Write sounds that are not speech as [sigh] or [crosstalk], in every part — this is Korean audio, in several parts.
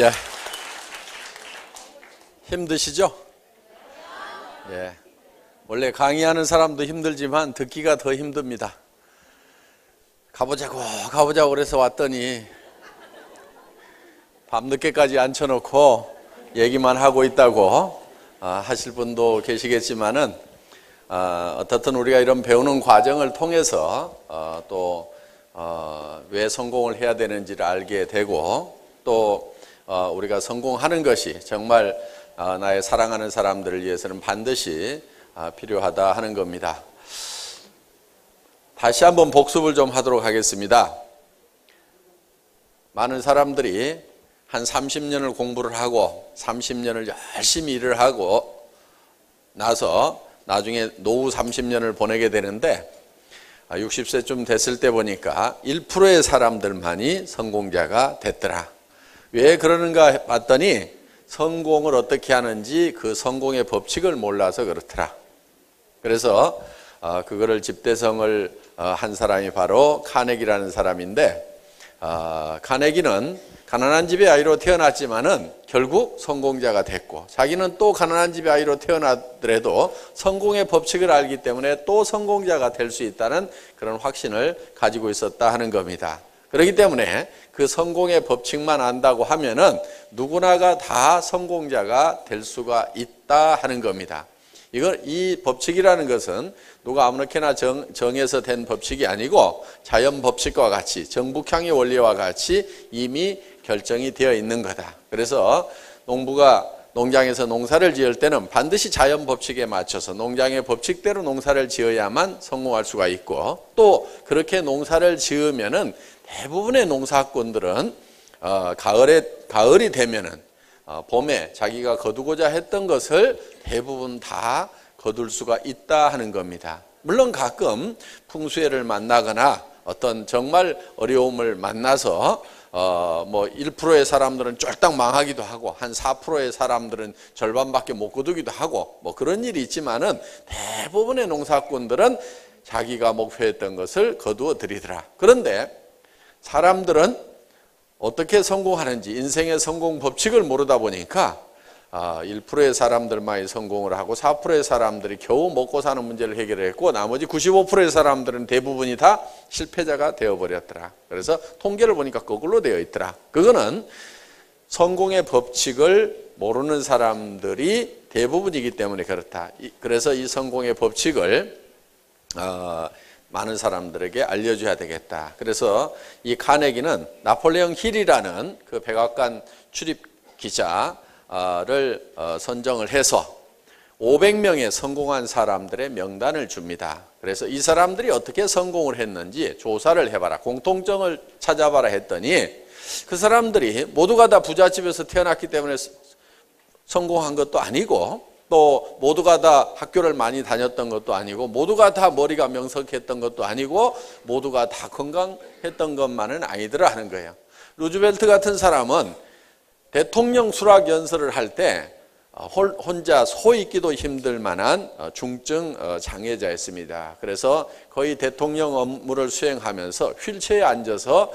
예. 힘드시죠? 예. 원래 강의하는 사람도 힘들지만 듣기가 더 힘듭니다. 가보자고, 가보자고 그래서 왔더니 밤늦게까지 앉혀놓고 얘기만 하고 있다고 아, 하실 분도 계시겠지만은 아, 어떻든 우리가 이런 배우는 과정을 통해서 어, 또왜 어, 성공을 해야 되는지를 알게 되고 또 어, 우리가 성공하는 것이 정말 어, 나의 사랑하는 사람들을 위해서는 반드시 아, 필요하다 하는 겁니다. 다시 한번 복습을 좀 하도록 하겠습니다. 많은 사람들이 한 30년을 공부를 하고 30년을 열심히 일을 하고 나서 나중에 노후 30년을 보내게 되는데 60세쯤 아, 됐을 때 보니까 1%의 사람들만이 성공자가 됐더라. 왜 그러는가 봤더니 성공을 어떻게 하는지 그 성공의 법칙을 몰라서 그렇더라. 그래서 어, 그거를 집대성을 어, 한 사람이 바로 카네기라는 사람인데 어, 카네기는 가난한 집의 아이로 태어났지만은 결국 성공자가 됐고 자기는 또 가난한 집의 아이로 태어나더라도 성공의 법칙을 알기 때문에 또 성공자가 될 수 있다는 그런 확신을 가지고 있었다 하는 겁니다. 그렇기 때문에 그 성공의 법칙만 안다고 하면은 누구나가 다 성공자가 될 수가 있다 하는 겁니다. 이걸 이 법칙이라는 것은 누가 아무렇게나 정, 정해서 된 법칙이 아니고 자연 법칙과 같이 정북향의 원리와 같이 이미 결정이 되어 있는 거다. 그래서 농부가 농장에서 농사를 지을 때는 반드시 자연 법칙에 맞춰서 농장의 법칙대로 농사를 지어야만 성공할 수가 있고 또 그렇게 농사를 지으면은 대부분의 농사꾼들은 어, 가을에 가을이 되면은 어, 봄에 자기가 거두고자 했던 것을 대부분 다 거둘 수가 있다 하는 겁니다. 물론 가끔 풍수해를 만나거나 어떤 정말 어려움을 만나서 어 뭐 1%의 사람들은 쫄딱 망하기도 하고 한 4%의 사람들은 절반밖에 못 거두기도 하고 뭐 그런 일이 있지만은 대부분의 농사꾼들은 자기가 목표했던 것을 거두어 드리더라. 그런데 사람들은 어떻게 성공하는지 인생의 성공 법칙을 모르다 보니까 1%의 아, 사람들만이 성공을 하고 4%의 사람들이 겨우 먹고 사는 문제를 해결했고 나머지 95%의 사람들은 대부분이 다 실패자가 되어버렸더라. 그래서 통계를 보니까 거꾸로 되어 있더라. 그거는 성공의 법칙을 모르는 사람들이 대부분이기 때문에 그렇다. 그래서 이 성공의 법칙을 어, 많은 사람들에게 알려줘야 되겠다. 그래서 이 카네기는 나폴레옹 힐이라는 그 백악관 출입 기자를 어, 선정을 해서 500명의 성공한 사람들의 명단을 줍니다. 그래서 이 사람들이 어떻게 성공을 했는지 조사를 해봐라. 공통점을 찾아봐라 했더니 그 사람들이 모두가 다 부잣집에서 태어났기 때문에 성공한 것도 아니고 또 모두가 다 학교를 많이 다녔던 것도 아니고 모두가 다 머리가 명석했던 것도 아니고 모두가 다 건강했던 것만은 아니더라 하는 거예요. 루즈벨트 같은 사람은 대통령 수락 연설을 할때 어, 혼자 소 있기도 힘들 만한 어, 중증 어, 장애자였습니다. 그래서 거의 대통령 업무를 수행하면서 휠체어에 앉아서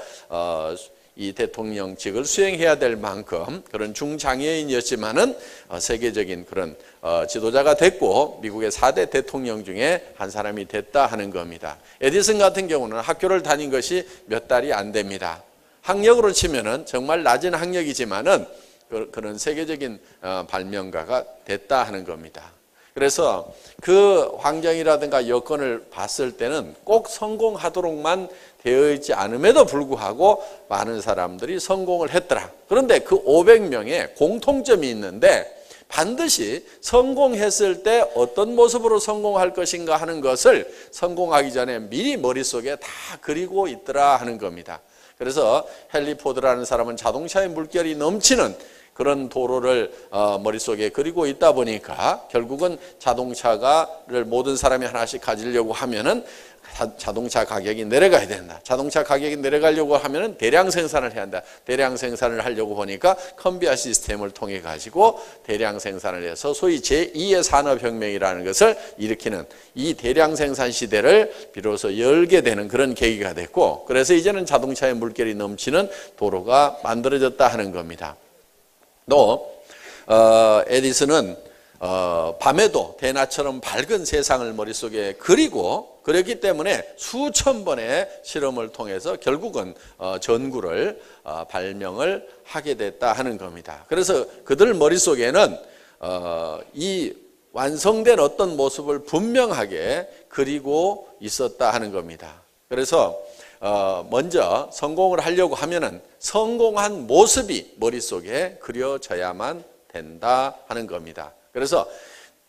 이 대통령직을 수행해야 될 만큼 그런 중장애인이었지만은 어, 세계적인 그런 어, 지도자가 됐고 미국의 4대 대통령 중에 한 사람이 됐다 하는 겁니다. 에디슨 같은 경우는 학교를 다닌 것이 몇 달이 안 됩니다. 학력으로 치면은 정말 낮은 학력이지만은 그, 그런 세계적인 어, 발명가가 됐다 하는 겁니다. 그래서 그 환경이라든가 여건을 봤을 때는 꼭 성공하도록만 되어 있지 않음에도 불구하고 많은 사람들이 성공을 했더라. 그런데 그 500명의 공통점이 있는데 반드시 성공했을 때 어떤 모습으로 성공할 것인가 하는 것을 성공하기 전에 미리 머릿속에 다 그리고 있더라 하는 겁니다. 그래서 헨리 포드라는 사람은 자동차의 물결이 넘치는 그런 도로를 어, 머릿속에 그리고 있다 보니까 결국은 자동차가를 모든 사람이 하나씩 가지려고 하면은 자동차 가격이 내려가야 된다. 자동차 가격이 내려가려고 하면은 대량 생산을 해야 한다. 대량 생산을 하려고 보니까 컨비아 시스템을 통해 가지고 대량 생산을 해서 소위 제2의 산업혁명이라는 것을 일으키는 이 대량 생산 시대를 비로소 열게 되는 그런 계기가 됐고 그래서 이제는 자동차의 물결이 넘치는 도로가 만들어졌다 하는 겁니다. 또 어, 에디슨은 어, 밤에도 대낮처럼 밝은 세상을 머릿속에 그리고 그렸기 때문에 수천 번의 실험을 통해서 결국은 어, 전구를 어, 발명을 하게 됐다 하는 겁니다. 그래서 그들 머릿속에는 어, 이 완성된 어떤 모습을 분명하게 그리고 있었다 하는 겁니다. 그래서 어, 먼저 성공을 하려고 하면은 성공한 모습이 머릿속에 그려져야만 된다 하는 겁니다. 그래서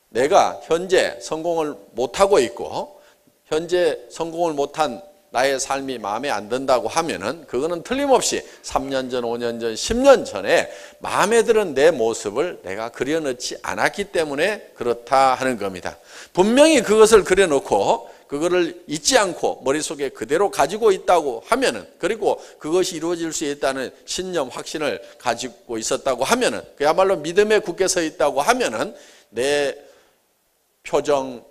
내가 현재 성공을 못하고 있고 현재 성공을 못한 나의 삶이 마음에 안 든다고 하면은 그거는 틀림없이 3년 전, 5년 전, 10년 전에 마음에 드는 내 모습을 내가 그려놓지 않았기 때문에 그렇다 하는 겁니다. 분명히 그것을 그려놓고 그거를 잊지 않고 머릿속에 그대로 가지고 있다고 하면은 그리고 그것이 이루어질 수 있다는 신념 확신을 가지고 있었다고 하면은 그야말로 믿음에 굳게 서 있다고 하면은 내 표정,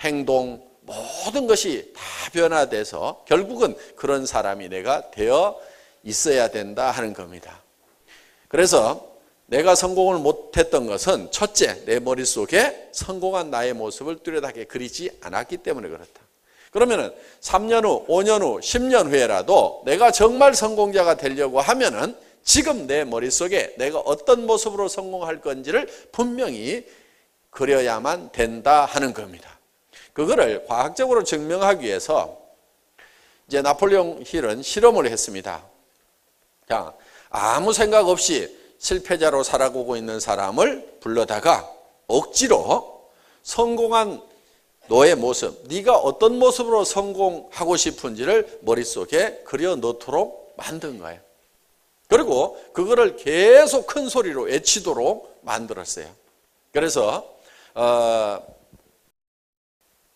행동 모든 것이 다 변화돼서 결국은 그런 사람이 내가 되어 있어야 된다 하는 겁니다. 그래서 내가 성공을 못했던 것은 첫째, 내 머릿속에 성공한 나의 모습을 뚜렷하게 그리지 않았기 때문에 그렇다. 그러면은 3년 후, 5년 후, 10년 후에라도 내가 정말 성공자가 되려고 하면은 지금 내 머릿속에 내가 어떤 모습으로 성공할 건지를 분명히 그려야만 된다 하는 겁니다. 그거를 과학적으로 증명하기 위해서 이제 나폴레옹 힐은 실험을 했습니다. 자, 아무 생각 없이 실패자로 살아가고 있는 사람을 불러다가 억지로 성공한 너의 모습, 네가 어떤 모습으로 성공하고 싶은지를 머릿속에 그려 넣도록 만든 거예요. 그리고 그거를 계속 큰 소리로 외치도록 만들었어요. 그래서 어,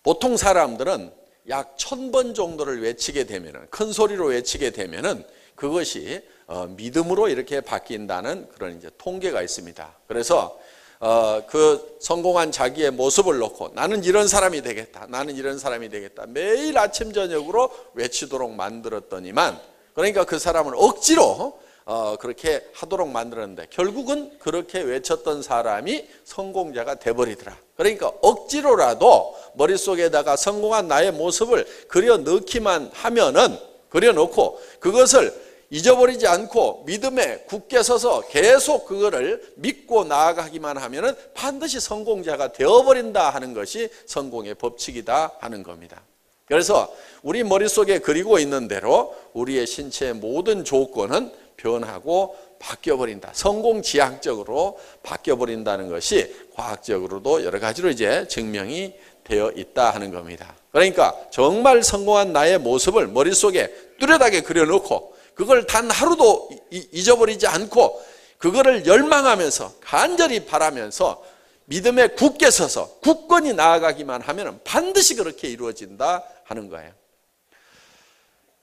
보통 사람들은 약 천 번 정도를 외치게 되면은 큰 소리로 외치게 되면은 그것이 어, 믿음으로 이렇게 바뀐다는 그런 이제 통계가 있습니다. 그래서 어, 그 성공한 자기의 모습을 놓고 나는 이런 사람이 되겠다. 나는 이런 사람이 되겠다. 매일 아침 저녁으로 외치도록 만들었더니만 그러니까 그 사람은 억지로 어, 그렇게 하도록 만들었는데 결국은 그렇게 외쳤던 사람이 성공자가 돼버리더라. 그러니까 억지로라도 머릿속에다가 성공한 나의 모습을 그려 넣기만 하면은 그려 놓고 그것을 잊어버리지 않고 믿음에 굳게 서서 계속 그거를 믿고 나아가기만 하면은 반드시 성공자가 되어버린다 하는 것이 성공의 법칙이다 하는 겁니다. 그래서 우리 머릿속에 그리고 있는 대로 우리의 신체의 모든 조건은 변하고 바뀌어버린다. 성공 지향적으로 바뀌어버린다는 것이 과학적으로도 여러 가지로 이제 증명이 되어 있다 하는 겁니다. 그러니까 정말 성공한 나의 모습을 머릿속에 뚜렷하게 그려놓고 그걸 단 하루도 잊어버리지 않고 그거를 열망하면서 간절히 바라면서 믿음에 굳게 서서 굳건히 나아가기만 하면 반드시 그렇게 이루어진다 하는 거예요.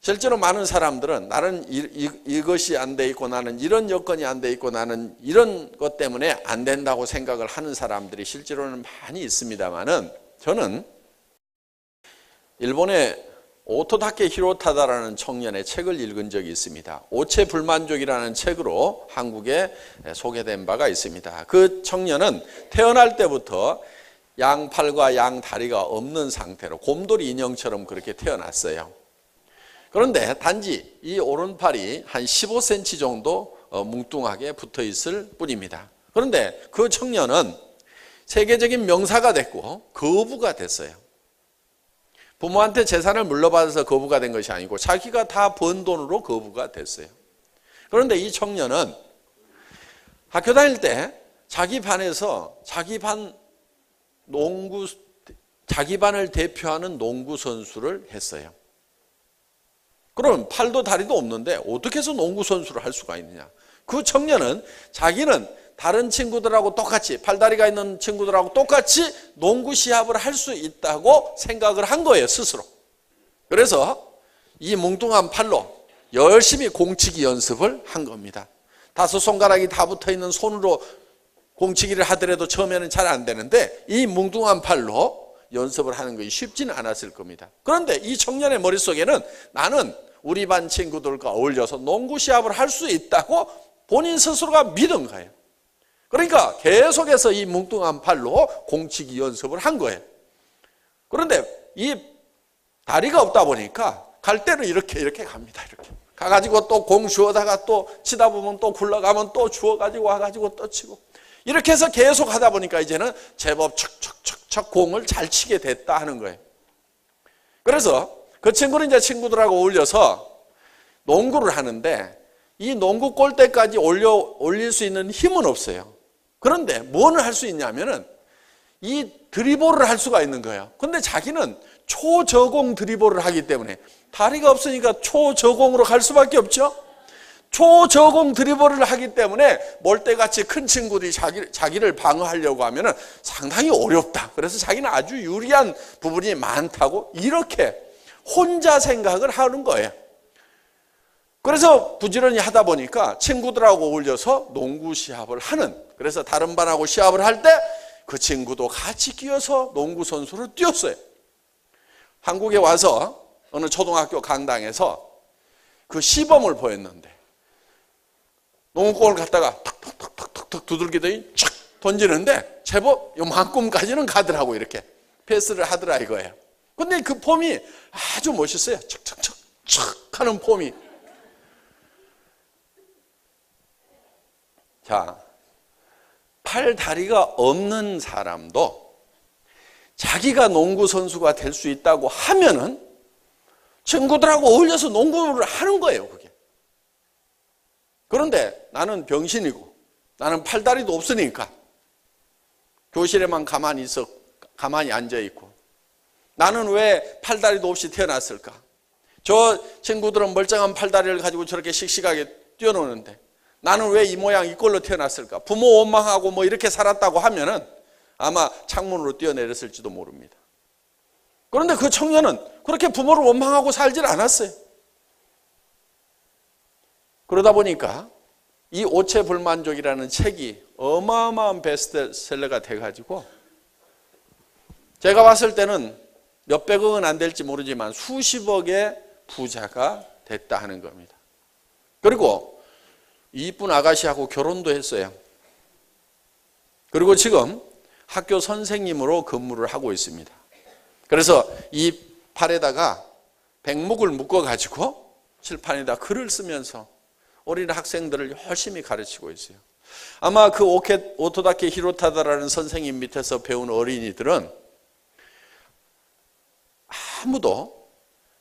실제로 많은 사람들은 나는 이, 이 것이 안 돼 있고 나는 이런 여건이 안 돼 있고 나는 이런 것 때문에 안 된다고 생각을 하는 사람들이 실제로는 많이 있습니다만은 저는 일본의 오토다케 히로타다라는 청년의 책을 읽은 적이 있습니다. 오체 불만족이라는 책으로 한국에 소개된 바가 있습니다. 그 청년은 태어날 때부터 양팔과 양다리가 없는 상태로 곰돌이 인형처럼 그렇게 태어났어요. 그런데 단지 이 오른팔이 한 15cm 정도 어, 뭉뚱하게 붙어 있을 뿐입니다. 그런데 그 청년은 세계적인 명사가 됐고 거부가 됐어요. 부모한테 재산을 물려받아서 거부가 된 것이 아니고 자기가 다 번 돈으로 거부가 됐어요. 그런데 이 청년은 학교 다닐 때 자기 반에서 자기 반 농구 자기 반을 대표하는 농구 선수를 했어요. 그럼 팔도 다리도 없는데 어떻게 해서 농구 선수를 할 수가 있느냐? 그 청년은 자기는 다른 친구들하고 똑같이 팔다리가 있는 친구들하고 똑같이 농구 시합을 할 수 있다고 생각을 한 거예요 스스로. 그래서 이 뭉뚱한 팔로 열심히 공치기 연습을 한 겁니다. 다섯 손가락이 다 붙어 있는 손으로 공치기를 하더라도 처음에는 잘 안 되는데 이 뭉뚱한 팔로 연습을 하는 것이 쉽지는 않았을 겁니다. 그런데 이 청년의 머릿속에는 나는 우리 반 친구들과 어울려서 농구 시합을 할 수 있다고 본인 스스로가 믿은 거예요. 그러니까 계속해서 이 뭉뚱한 팔로 공치기 연습을 한 거예요. 그런데 이 다리가 없다 보니까 갈 때는 이렇게 이렇게 갑니다. 이렇게. 가가지고 또 공 주워다가 또 치다 보면 또 굴러가면 또 주워가지고 와가지고 또 치고. 이렇게 해서 계속 하다 보니까 이제는 제법 척척척척 공을 잘 치게 됐다 하는 거예요. 그래서 그 친구는 이제 친구들하고 어울려서 농구를 하는데 이 농구 골대까지 올려, 올릴 수 있는 힘은 없어요. 그런데 뭐를 할 수 있냐면은 이 드리블을 할 수가 있는 거예요. 근데 자기는 초저공 드리블을 하기 때문에 다리가 없으니까 초저공으로 갈 수밖에 없죠. 초저공 드리블을 하기 때문에 몰대같이 큰 친구들이 자기, 자기를 방어하려고 하면 상당히 어렵다. 그래서 자기는 아주 유리한 부분이 많다고 이렇게 혼자 생각을 하는 거예요. 그래서 부지런히 하다 보니까 친구들하고 어울려서 농구 시합을 하는 그래서 다른 반하고 시합을 할 때 그 친구도 같이 끼어서 농구 선수로 뛰었어요. 한국에 와서 어느 초등학교 강당에서 그 시범을 보였는데 농구공을 갖다가 탁탁탁탁탁 두들기더니 착 던지는데 제법 요만큼까지는 가더라고 이렇게 패스를 하더라 이거예요. 근데 그 폼이 아주 멋있어요. 척척척 척 하는 폼이. 자, 팔 다리가 없는 사람도 자기가 농구 선수가 될 수 있다고 하면은 친구들하고 어울려서 농구를 하는 거예요, 그게. 그런데 나는 병신이고 나는 팔다리도 없으니까 교실에만 가만히 있어 가만히 앉아 있고 나는 왜 팔다리도 없이 태어났을까? 저 친구들은 멀쩡한 팔다리를 가지고 저렇게 씩씩하게 뛰어노는데 나는 왜 이 모양 이꼴로 태어났을까? 부모 원망하고 뭐 이렇게 살았다고 하면은 아마 창문으로 뛰어내렸을지도 모릅니다. 그런데 그 청년은 그렇게 부모를 원망하고 살질 않았어요. 그러다 보니까 이 오체 불만족이라는 책이 어마어마한 베스트셀러가 돼가지고 제가 봤을 때는 몇백억은 안 될지 모르지만 수십억의 부자가 됐다 하는 겁니다. 그리고 이쁜 아가씨하고 결혼도 했어요. 그리고 지금 학교 선생님으로 근무를 하고 있습니다. 그래서 이 팔에다가 백목을 묶어가지고 칠판에다 글을 쓰면서 어린 학생들을 열심히 가르치고 있어요. 아마 그 오케, 오토다케 히로타다라는 선생님 밑에서 배운 어린이들은 아무도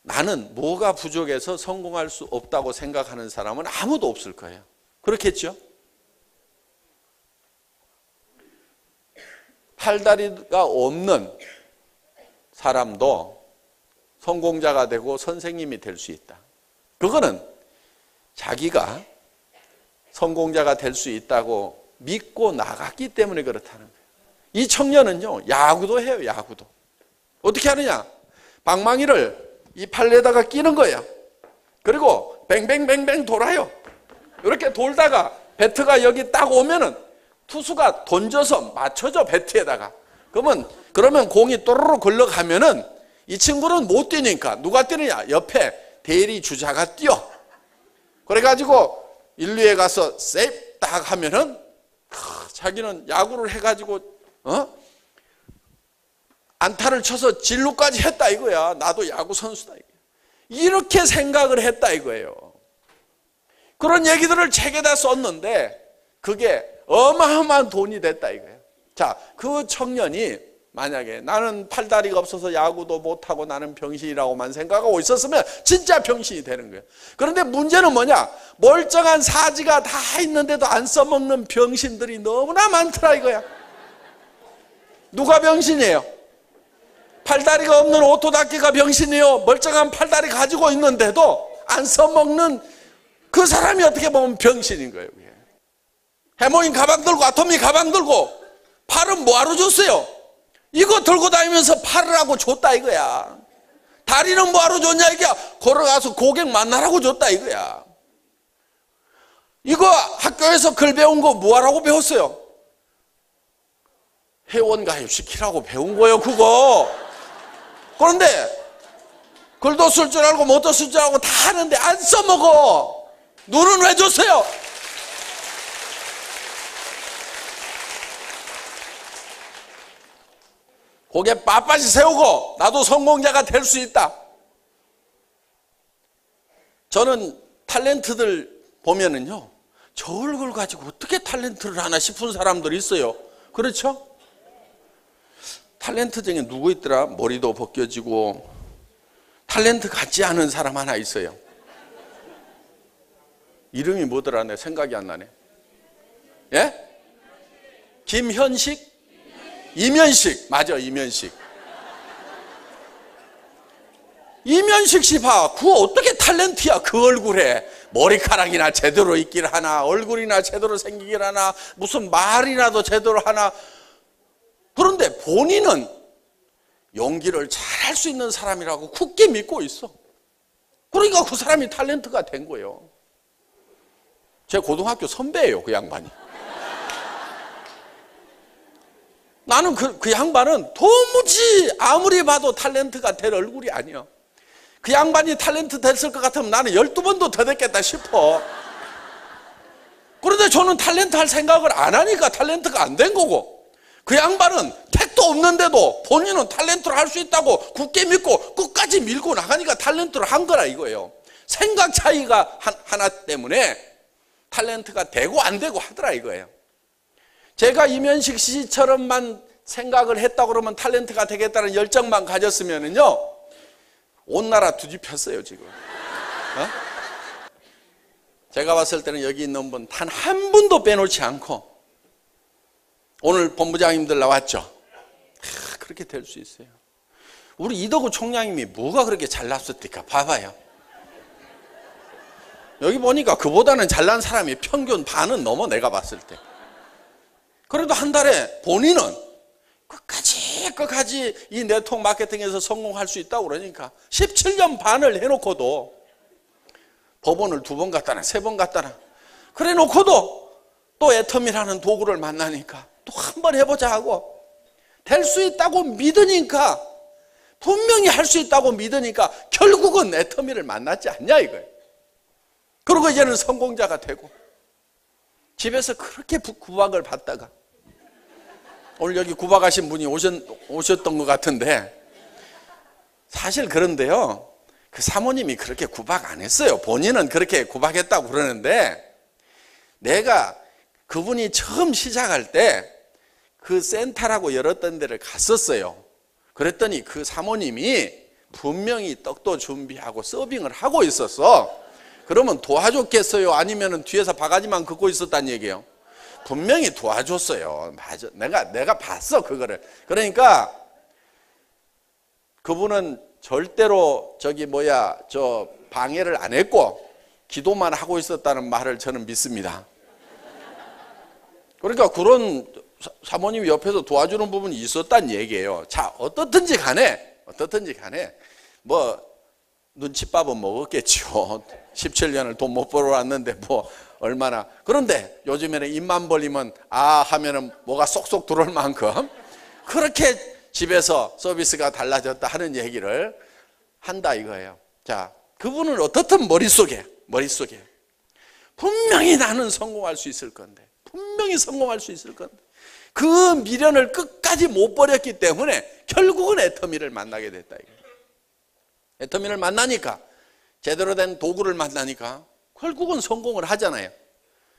나는 뭐가 부족해서 성공할 수 없다고 생각하는 사람은 아무도 없을 거예요. 그렇겠죠? 팔다리가 없는 사람도 성공자가 되고 선생님이 될 수 있다. 그거는 자기가 성공자가 될 수 있다고 믿고 나갔기 때문에 그렇다는 거예요. 이 청년은요, 야구도 해요, 야구도. 어떻게 하느냐? 방망이를 이 팔에다가 끼는 거예요. 그리고 뱅뱅뱅뱅 돌아요. 이렇게 돌다가 배트가 여기 딱 오면은 투수가 던져서 맞춰줘 배트에다가. 그러면 그러면 공이 또르르 걸러가면은 이 친구는 못 뛰니까 누가 뛰느냐? 옆에 대리 주자가 뛰어. 그래가지고 인류에 가서 세입 딱 하면은 자기는 야구를 해가지고 어? 안타를 쳐서 진루까지 했다 이거야. 나도 야구 선수다 이렇게 생각을 했다 이거예요 그런 얘기들을 책에다 썼는데 그게 어마어마한 돈이 됐다 이거예요. 자, 그 청년이 만약에 나는 팔다리가 없어서 야구도 못하고 나는 병신이라고만 생각하고 있었으면 진짜 병신이 되는 거예요. 그런데 문제는 뭐냐? 멀쩡한 사지가 다 있는데도 안 써먹는 병신들이 너무나 많더라 이거야. 누가 병신이에요? 팔다리가 없는 오토다키가 병신이요. 멀쩡한 팔다리 가지고 있는데도 안 써먹는 그 사람이 어떻게 보면 병신인 거예요. 해모인 가방 들고 아토미 가방 들고 팔은 뭐하러 줬어요? 이거 들고 다니면서 팔을 하고 줬다 이거야. 다리는 뭐하러 줬냐 이게 걸어가서 고객 만나라고 줬다 이거야. 이거 학교에서 글 배운 거 뭐하라고 배웠어요? 회원 가입 시키라고 배운 거예요 그거. 그런데 글도 쓸 줄 알고 못도 쓸 줄 알고 다 하는데 안 써먹어. 눈은 왜 줬어요? 고개 빳빳이 세우고 나도 성공자가 될 수 있다. 저는 탤런트들 보면은요. 저 얼굴 가지고 어떻게 탤런트를 하나 싶은 사람들이 있어요. 그렇죠? 탤런트 중에 누구 있더라? 머리도 벗겨지고 탤런트 같지 않은 사람 하나 있어요. 이름이 뭐더라? 내 생각이 안 나네. 예? 김현식? 이면식. 맞아, 이면식. 이면식 씨 봐. 그 어떻게 탤런트야, 그 얼굴에. 머리카락이나 제대로 있길 하나, 얼굴이나 제대로 생기길 하나, 무슨 말이라도 제대로 하나. 그런데 본인은 연기를 잘할 수 있는 사람이라고 굳게 믿고 있어. 그러니까 그 사람이 탤런트가 된 거예요. 제 고등학교 선배예요, 그 양반이. 나는 그, 그 양반은 도무지 아무리 봐도 탤런트가 될 얼굴이 아니야. 그 양반이 탤런트 됐을 것 같으면 나는 12번도 더 됐겠다 싶어. 그런데 저는 탤런트 할 생각을 안 하니까 탤런트가 안 된 거고. 그 양반은 택도 없는데도 본인은 탤런트를 할 수 있다고 굳게 믿고 끝까지 밀고 나가니까 탤런트를 한 거라 이거예요. 생각 차이가 하나 때문에 탤런트가 되고 안 되고 하더라 이거예요. 제가 이면식 씨처럼만 생각을 했다 그러면 탤런트가 되겠다는 열정만 가졌으면은요, 온 나라 뒤집혔어요, 지금. 어? 제가 봤을 때는 여기 있는 분 단 한 분도 빼놓지 않고, 오늘 본부장님들 나왔죠? 아, 그렇게 될 수 있어요. 우리 이덕우 총장님이 뭐가 그렇게 잘났었을까? 봐봐요. 여기 보니까 그보다는 잘난 사람이 평균 반은 넘어, 내가 봤을 때. 그래도 한 달에 본인은 끝까지 끝까지 이 네트워크 마케팅에서 성공할 수 있다고 그러니까 17년 반을 해놓고도 법원을 두 번 갔다나 세 번 갔다나 그래 놓고도 또 애터미라는 도구를 만나니까 또 한 번 해보자 하고 될 수 있다고 믿으니까 분명히 할 수 있다고 믿으니까 결국은 애터미를 만났지 않냐 이거예요. 그리고 이제는 성공자가 되고 집에서 그렇게 구박을 받다가 오늘 여기 구박하신 분이 오셨, 오셨던 것 같은데 사실 그런데요 그 사모님이 그렇게 구박 안 했어요. 본인은 그렇게 구박했다고 그러는데 내가 그분이 처음 시작할 때 그 센터라고 열었던 데를 갔었어요. 그랬더니 그 사모님이 분명히 떡도 준비하고 서빙을 하고 있었어 그러면 도와줬겠어요? 아니면 뒤에서 바가지만 긋고 있었단 얘기예요? 분명히 도와줬어요. 맞아. 내가, 내가 봤어, 그거를. 그러니까 그분은 절대로 저기 뭐야, 저 방해를 안 했고 기도만 하고 있었다는 말을 저는 믿습니다. 그러니까 그런 사모님이 옆에서 도와주는 부분이 있었단 얘기예요. 자, 어떻든지 간에, 어떻든지 간에, 뭐, 눈칫밥은 먹었겠죠. [laughs] 17년을 돈 못 벌어 왔는데 뭐 얼마나 그런데 요즘에는 입만 벌리면 아 하면은 뭐가 쏙쏙 들어올 만큼 그렇게 집에서 서비스가 달라졌다 하는 얘기를 한다 이거예요. 자, 그분은 어떻든 머릿속에 머릿속에 분명히 나는 성공할 수 있을 건데 분명히 성공할 수 있을 건데 그 미련을 끝까지 못 버렸기 때문에 결국은 애터미를 만나게 됐다 이거예요. 애터미를 만나니까 제대로 된 도구를 만나니까 결국은 성공을 하잖아요.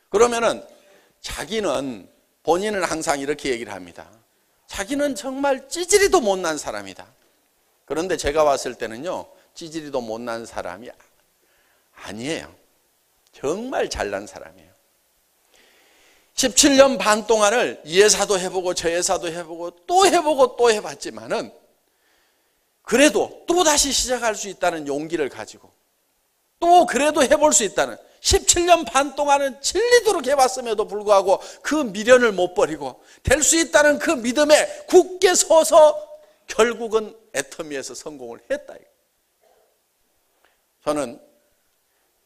그러면은 자기는 본인은 항상 이렇게 얘기를 합니다. 자기는 정말 찌질이도 못난 사람이다. 그런데 제가 봤을 때는요, 찌질이도 못난 사람이 아니에요. 정말 잘난 사람이에요. 17년 반 동안을 이 회사도 해보고 저 회사도 해보고 또 해보고 또 해봤지만은 그래도 또 다시 시작할 수 있다는 용기를 가지고 또 그래도 해볼 수 있다는 17년 반 동안은 질리도록 해봤음에도 불구하고 그 미련을 못 버리고 될 수 있다는 그 믿음에 굳게 서서 결국은 애터미에서 성공을 했다. 저는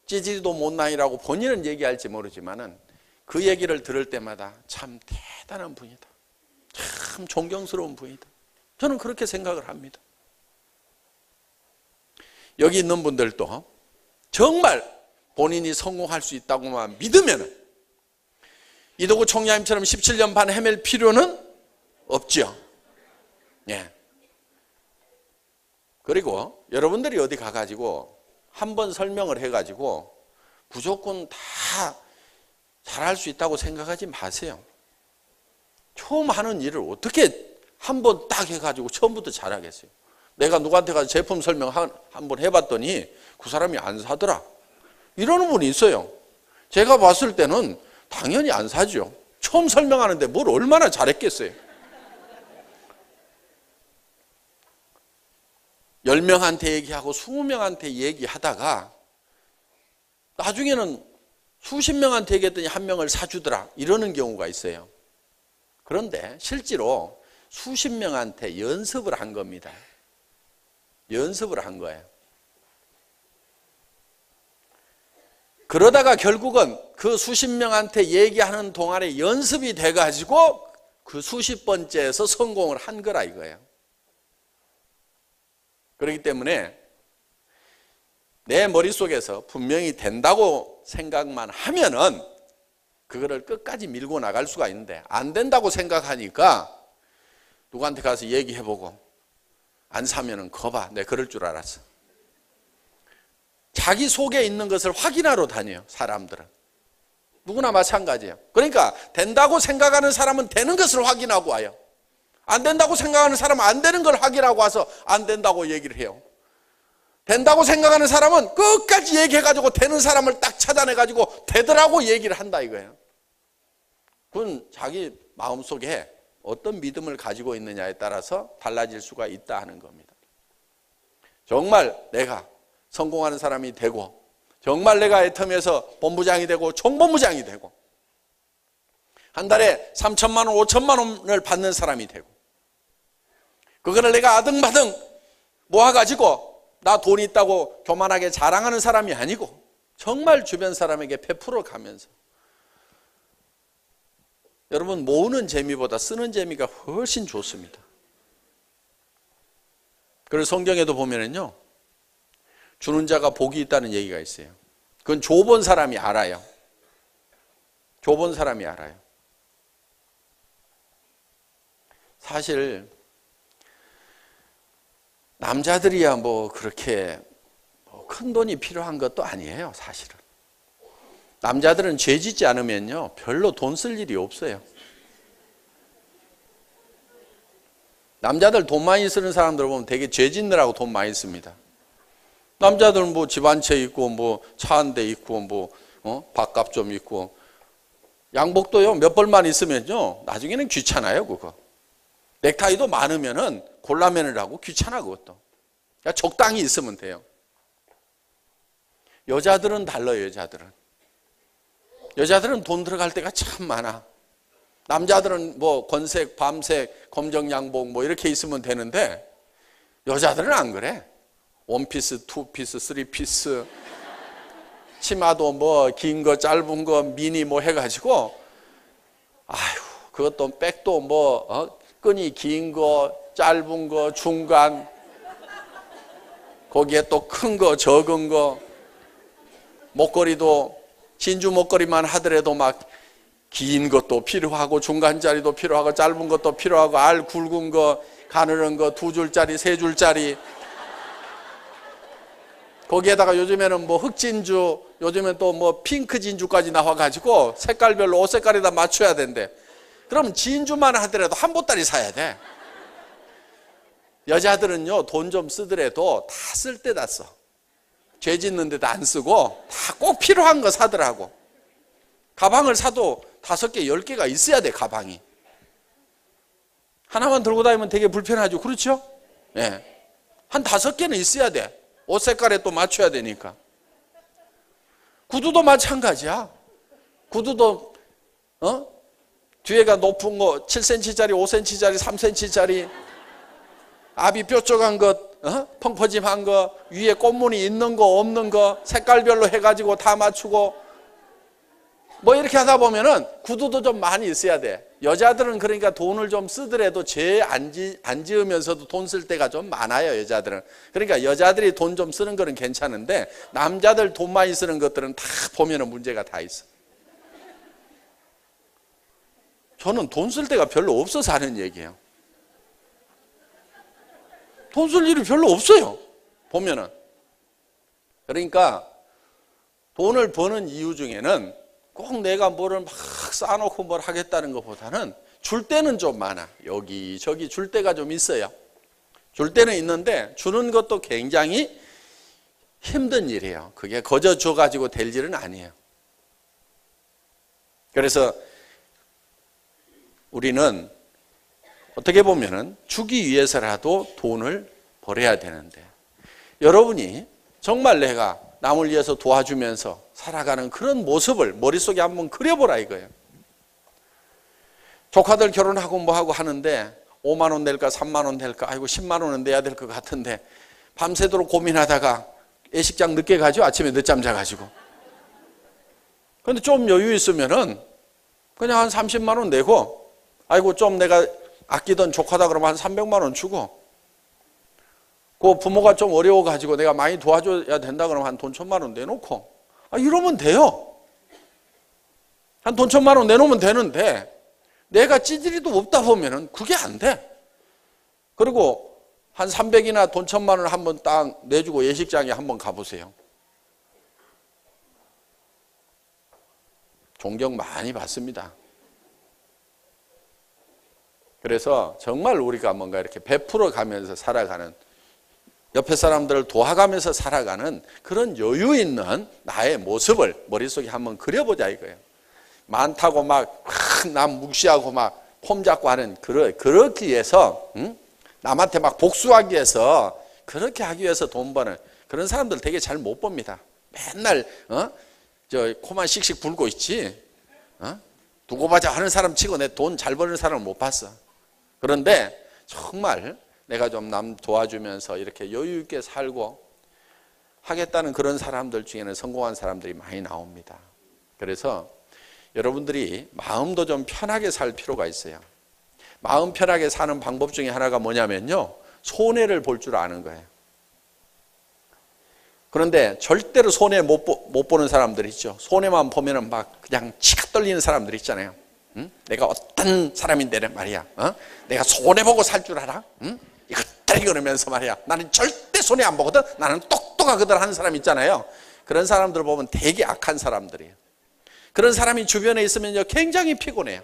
찌질이도 못난이라고 본인은 얘기할지 모르지만은 그 얘기를 들을 때마다 참 대단한 분이다. 참 존경스러운 분이다. 저는 그렇게 생각을 합니다. 여기 있는 분들도 정말 본인이 성공할 수 있다고만 믿으면 이도구 총장님처럼 17년 반 헤맬 필요는 없죠. 예. 그리고 여러분들이 어디 가가지고 한 번 설명을 해가지고 무조건 다 잘할 수 있다고 생각하지 마세요. 처음 하는 일을 어떻게 한 번 딱 해가지고 처음부터 잘하겠어요. 내가 누구한테 가서 제품 설명 한번 해봤더니 그 사람이 안 사더라. 이러는 분이 있어요. 제가 봤을 때는 당연히 안 사죠. 처음 설명하는데 뭘 얼마나 잘했겠어요. 10명한테 얘기하고 20명한테 얘기하다가 나중에는 수십 명한테 얘기했더니 한 명을 사주더라. 이러는 경우가 있어요. 그런데 실제로 수십 명한테 연습을 한 겁니다. 연습을 한 거예요. 그러다가 결국은 그 수십 명한테 얘기하는 동안에 연습이 돼가지고 그 수십 번째에서 성공을 한 거라 이거예요. 그렇기 때문에 내 머릿속에서 분명히 된다고 생각만 하면은 그거를 끝까지 밀고 나갈 수가 있는데 안 된다고 생각하니까 누구한테 가서 얘기해보고 안 사면은 거봐. 내 그럴 줄 알았어. 자기 속에 있는 것을 확인하러 다녀요. 사람들은. 누구나 마찬가지예요. 그러니까 된다고 생각하는 사람은 되는 것을 확인하고 와요. 안 된다고 생각하는 사람은 안 되는 걸 확인하고 와서 안 된다고 얘기를 해요. 된다고 생각하는 사람은 끝까지 얘기해가지고 되는 사람을 딱 찾아내가지고 되더라고 얘기를 한다 이거예요. 그건 자기 마음속에 어떤 믿음을 가지고 있느냐에 따라서 달라질 수가 있다 하는 겁니다. 정말 내가 성공하는 사람이 되고 정말 내가 애텀에서 본부장이 되고 총본부장이 되고 한 달에 3천만 원, 5천만 원을 받는 사람이 되고 그거를 내가 아등바등 모아가지고 나돈 있다고 교만하게 자랑하는 사람이 아니고 정말 주변 사람에게 베풀어 가면서 여러분 모으는 재미보다 쓰는 재미가 훨씬 좋습니다. 그래서 성경에도 보면은요. 주는 자가 복이 있다는 얘기가 있어요. 그건 좁은 사람이 알아요. 좁은 사람이 알아요. 사실 남자들이야 뭐 그렇게 뭐큰 돈이 필요한 것도 아니에요, 사실은. 남자들은 죄 짓지 않으면요, 별로 돈 쓸 일이 없어요. 남자들 돈 많이 쓰는 사람들 보면 되게 죄 짓느라고 돈 많이 씁니다. 남자들은 뭐 집 한 채 있고, 뭐 차 한 대 있고, 뭐, 어? 밥값 좀 있고, 양복도요, 몇 벌만 있으면요, 나중에는 귀찮아요, 그거. 넥타이도 많으면은 골라면을 하고 귀찮아, 그것도. 그러니까 적당히 있으면 돼요. 여자들은 달라요, 여자들은. 여자들은 돈 들어갈 때가 참 많아. 남자들은 뭐 곤색, 밤색, 검정 양복 뭐 이렇게 있으면 되는데 여자들은 안 그래. 원피스, 투피스, 쓰리피스 치마도 뭐 긴 거, 짧은 거, 미니 뭐 해가지고 아휴 그것도 백도 뭐 어? 끈이 긴 거, 짧은 거, 중간 거기에 또 큰 거, 적은 거 목걸이도 진주 목걸이만 하더라도 막 긴 것도 필요하고 중간짜리도 필요하고 짧은 것도 필요하고 알 굵은 거 가느는 거 두 줄짜리 세 줄짜리. 거기에다가 요즘에는 뭐 흑진주 요즘엔 또 뭐 핑크 진주까지 나와가지고 색깔별로 옷 색깔에 다 맞춰야 된대. 그럼 진주만 하더라도 한 보따리 사야 돼. 여자들은요 돈 좀 쓰더라도 다 쓸 때 다 써. 죄 짓는 데도 안 쓰고 다 꼭 필요한 거 사더라고. 가방을 사도 다섯 개, 열 개가 있어야 돼, 가방이. 하나만 들고 다니면 되게 불편하죠. 그렇죠? 예. 네. 한 다섯 개는 있어야 돼. 옷 색깔에 또 맞춰야 되니까. 구두도 마찬가지야. 구두도, 어? 뒤에가 높은 거 7cm짜리, 5cm짜리, 3cm짜리, 앞이 뾰족한 것, 어? 펑퍼짐한 거, 위에 꽃무늬 있는 거, 없는 거, 색깔별로 해가지고 다 맞추고, 뭐 이렇게 하다 보면은 구두도 좀 많이 있어야 돼. 여자들은 그러니까 돈을 좀 쓰더라도 죄안 안 지으면서도 돈 쓸 때가 좀 많아요, 여자들은. 그러니까 여자들이 돈 좀 쓰는 거는 괜찮은데 남자들 돈 많이 쓰는 것들은 다 보면은 문제가 다 있어. 저는 돈 쓸 데가 별로 없어서 하는 얘기예요. 돈 쓸 일이 별로 없어요. 보면은. 그러니까 돈을 버는 이유 중에는 꼭 내가 뭐를 막 쌓아놓고 뭘 하겠다는 것보다는 줄 때는 좀 많아. 여기 저기 줄 때가 좀 있어요. 줄 때는 있는데 주는 것도 굉장히 힘든 일이에요. 그게 거저 줘가지고 될 일은 아니에요. 그래서 우리는 어떻게 보면은 주기 위해서라도 돈을 벌어야 되는데 여러분이 정말 내가 남을 위해서 도와주면서 살아가는 그런 모습을 머릿속에 한번 그려보라 이거예요. 조카들 결혼하고 뭐하고 하는데 5만 원 낼까 3만 원 낼까 아이고 10만 원은 내야 될 것 같은데 밤새도록 고민하다가 예식장 늦게 가죠 아침에 늦잠 자가지고 근데 좀 여유 있으면은 그냥 한 30만 원 내고 아이고 좀 내가 아끼던 조카다 그러면 한 300만 원 주고 그 부모가 좀 어려워 가지고 내가 많이 도와줘야 된다 그러면 한 돈 천만 원 내놓고 아 이러면 돼요. 한 돈 천만 원 내놓으면 되는데 내가 찌질이도 없다 보면은 그게 안 돼. 그리고 한 300이나 돈 천만 원을 한번 딱 내주고 예식장에 한번 가보세요. 존경 많이 받습니다. 그래서 정말 우리가 뭔가 이렇게 베풀어 가면서 살아가는 옆에 사람들을 도와가면서 살아가는 그런 여유 있는 나의 모습을 머릿속에 한번 그려보자 이거예요. 많다고 막, 남 무시하고 막, 폼 잡고 하는, 그러, 그렇게 위해서, 응? 남한테 막 복수하기 위해서, 그렇게 하기 위해서 돈 버는 그런 사람들 되게 잘 못 봅니다. 맨날, 어? 저, 코만 씩씩 불고 있지. 어? 두고 봐자 하는 사람 치고 내 돈 잘 버는 사람을 못 봤어. 그런데 정말 내가 좀 남 도와주면서 이렇게 여유 있게 살고 하겠다는 그런 사람들 중에는 성공한 사람들이 많이 나옵니다. 그래서 여러분들이 마음도 좀 편하게 살 필요가 있어요. 마음 편하게 사는 방법 중에 하나가 뭐냐면요. 손해를 볼 줄 아는 거예요. 그런데 절대로 손해 못, 보, 못 보는 사람들 있죠. 손해만 보면은 막 그냥 치가 떨리는 사람들 있잖아요. 응? 내가 어떤 사람인데 말이야. 어? 내가 손해 보고 살 줄 알아? 응? 이것들이 그러면서 말이야. 나는 절대 손해 안 보거든. 나는 똑똑하거든 하는 사람 있잖아요. 그런 사람들 보면 되게 악한 사람들이에요. 그런 사람이 주변에 있으면요 굉장히 피곤해요.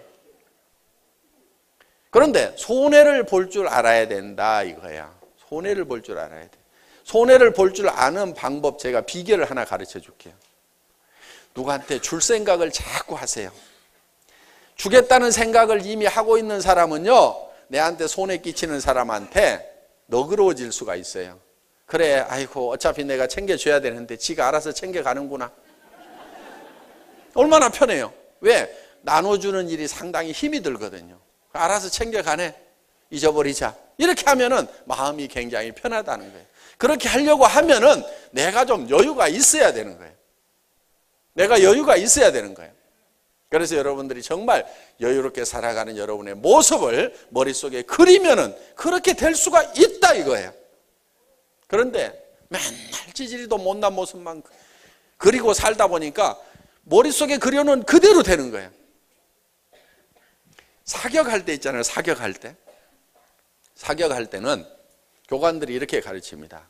그런데 손해를 볼 줄 알아야 된다 이거야. 손해를 볼 줄 알아야 돼. 손해를 볼 줄 아는 방법 제가 비결을 하나 가르쳐 줄게요. 누구한테 줄 생각을 자꾸 하세요. 주겠다는 생각을 이미 하고 있는 사람은요, 내한테 손해 끼치는 사람한테 너그러워질 수가 있어요. 그래, 아이고, 어차피 내가 챙겨줘야 되는데 지가 알아서 챙겨가는구나. 얼마나 편해요. 왜? 나눠주는 일이 상당히 힘이 들거든요. 알아서 챙겨가네. 잊어버리자. 이렇게 하면은 마음이 굉장히 편하다는 거예요. 그렇게 하려고 하면은 내가 좀 여유가 있어야 되는 거예요. 내가 여유가 있어야 되는 거예요. 그래서 여러분들이 정말 여유롭게 살아가는 여러분의 모습을 머릿속에 그리면은 그렇게 될 수가 있다 이거예요. 그런데 맨날 찌질이도 못난 모습만 그리고 살다 보니까 머릿속에 그려놓은 그대로 되는 거예요. 사격할 때 있잖아요. 사격할 때. 사격할 때는 교관들이 이렇게 가르칩니다.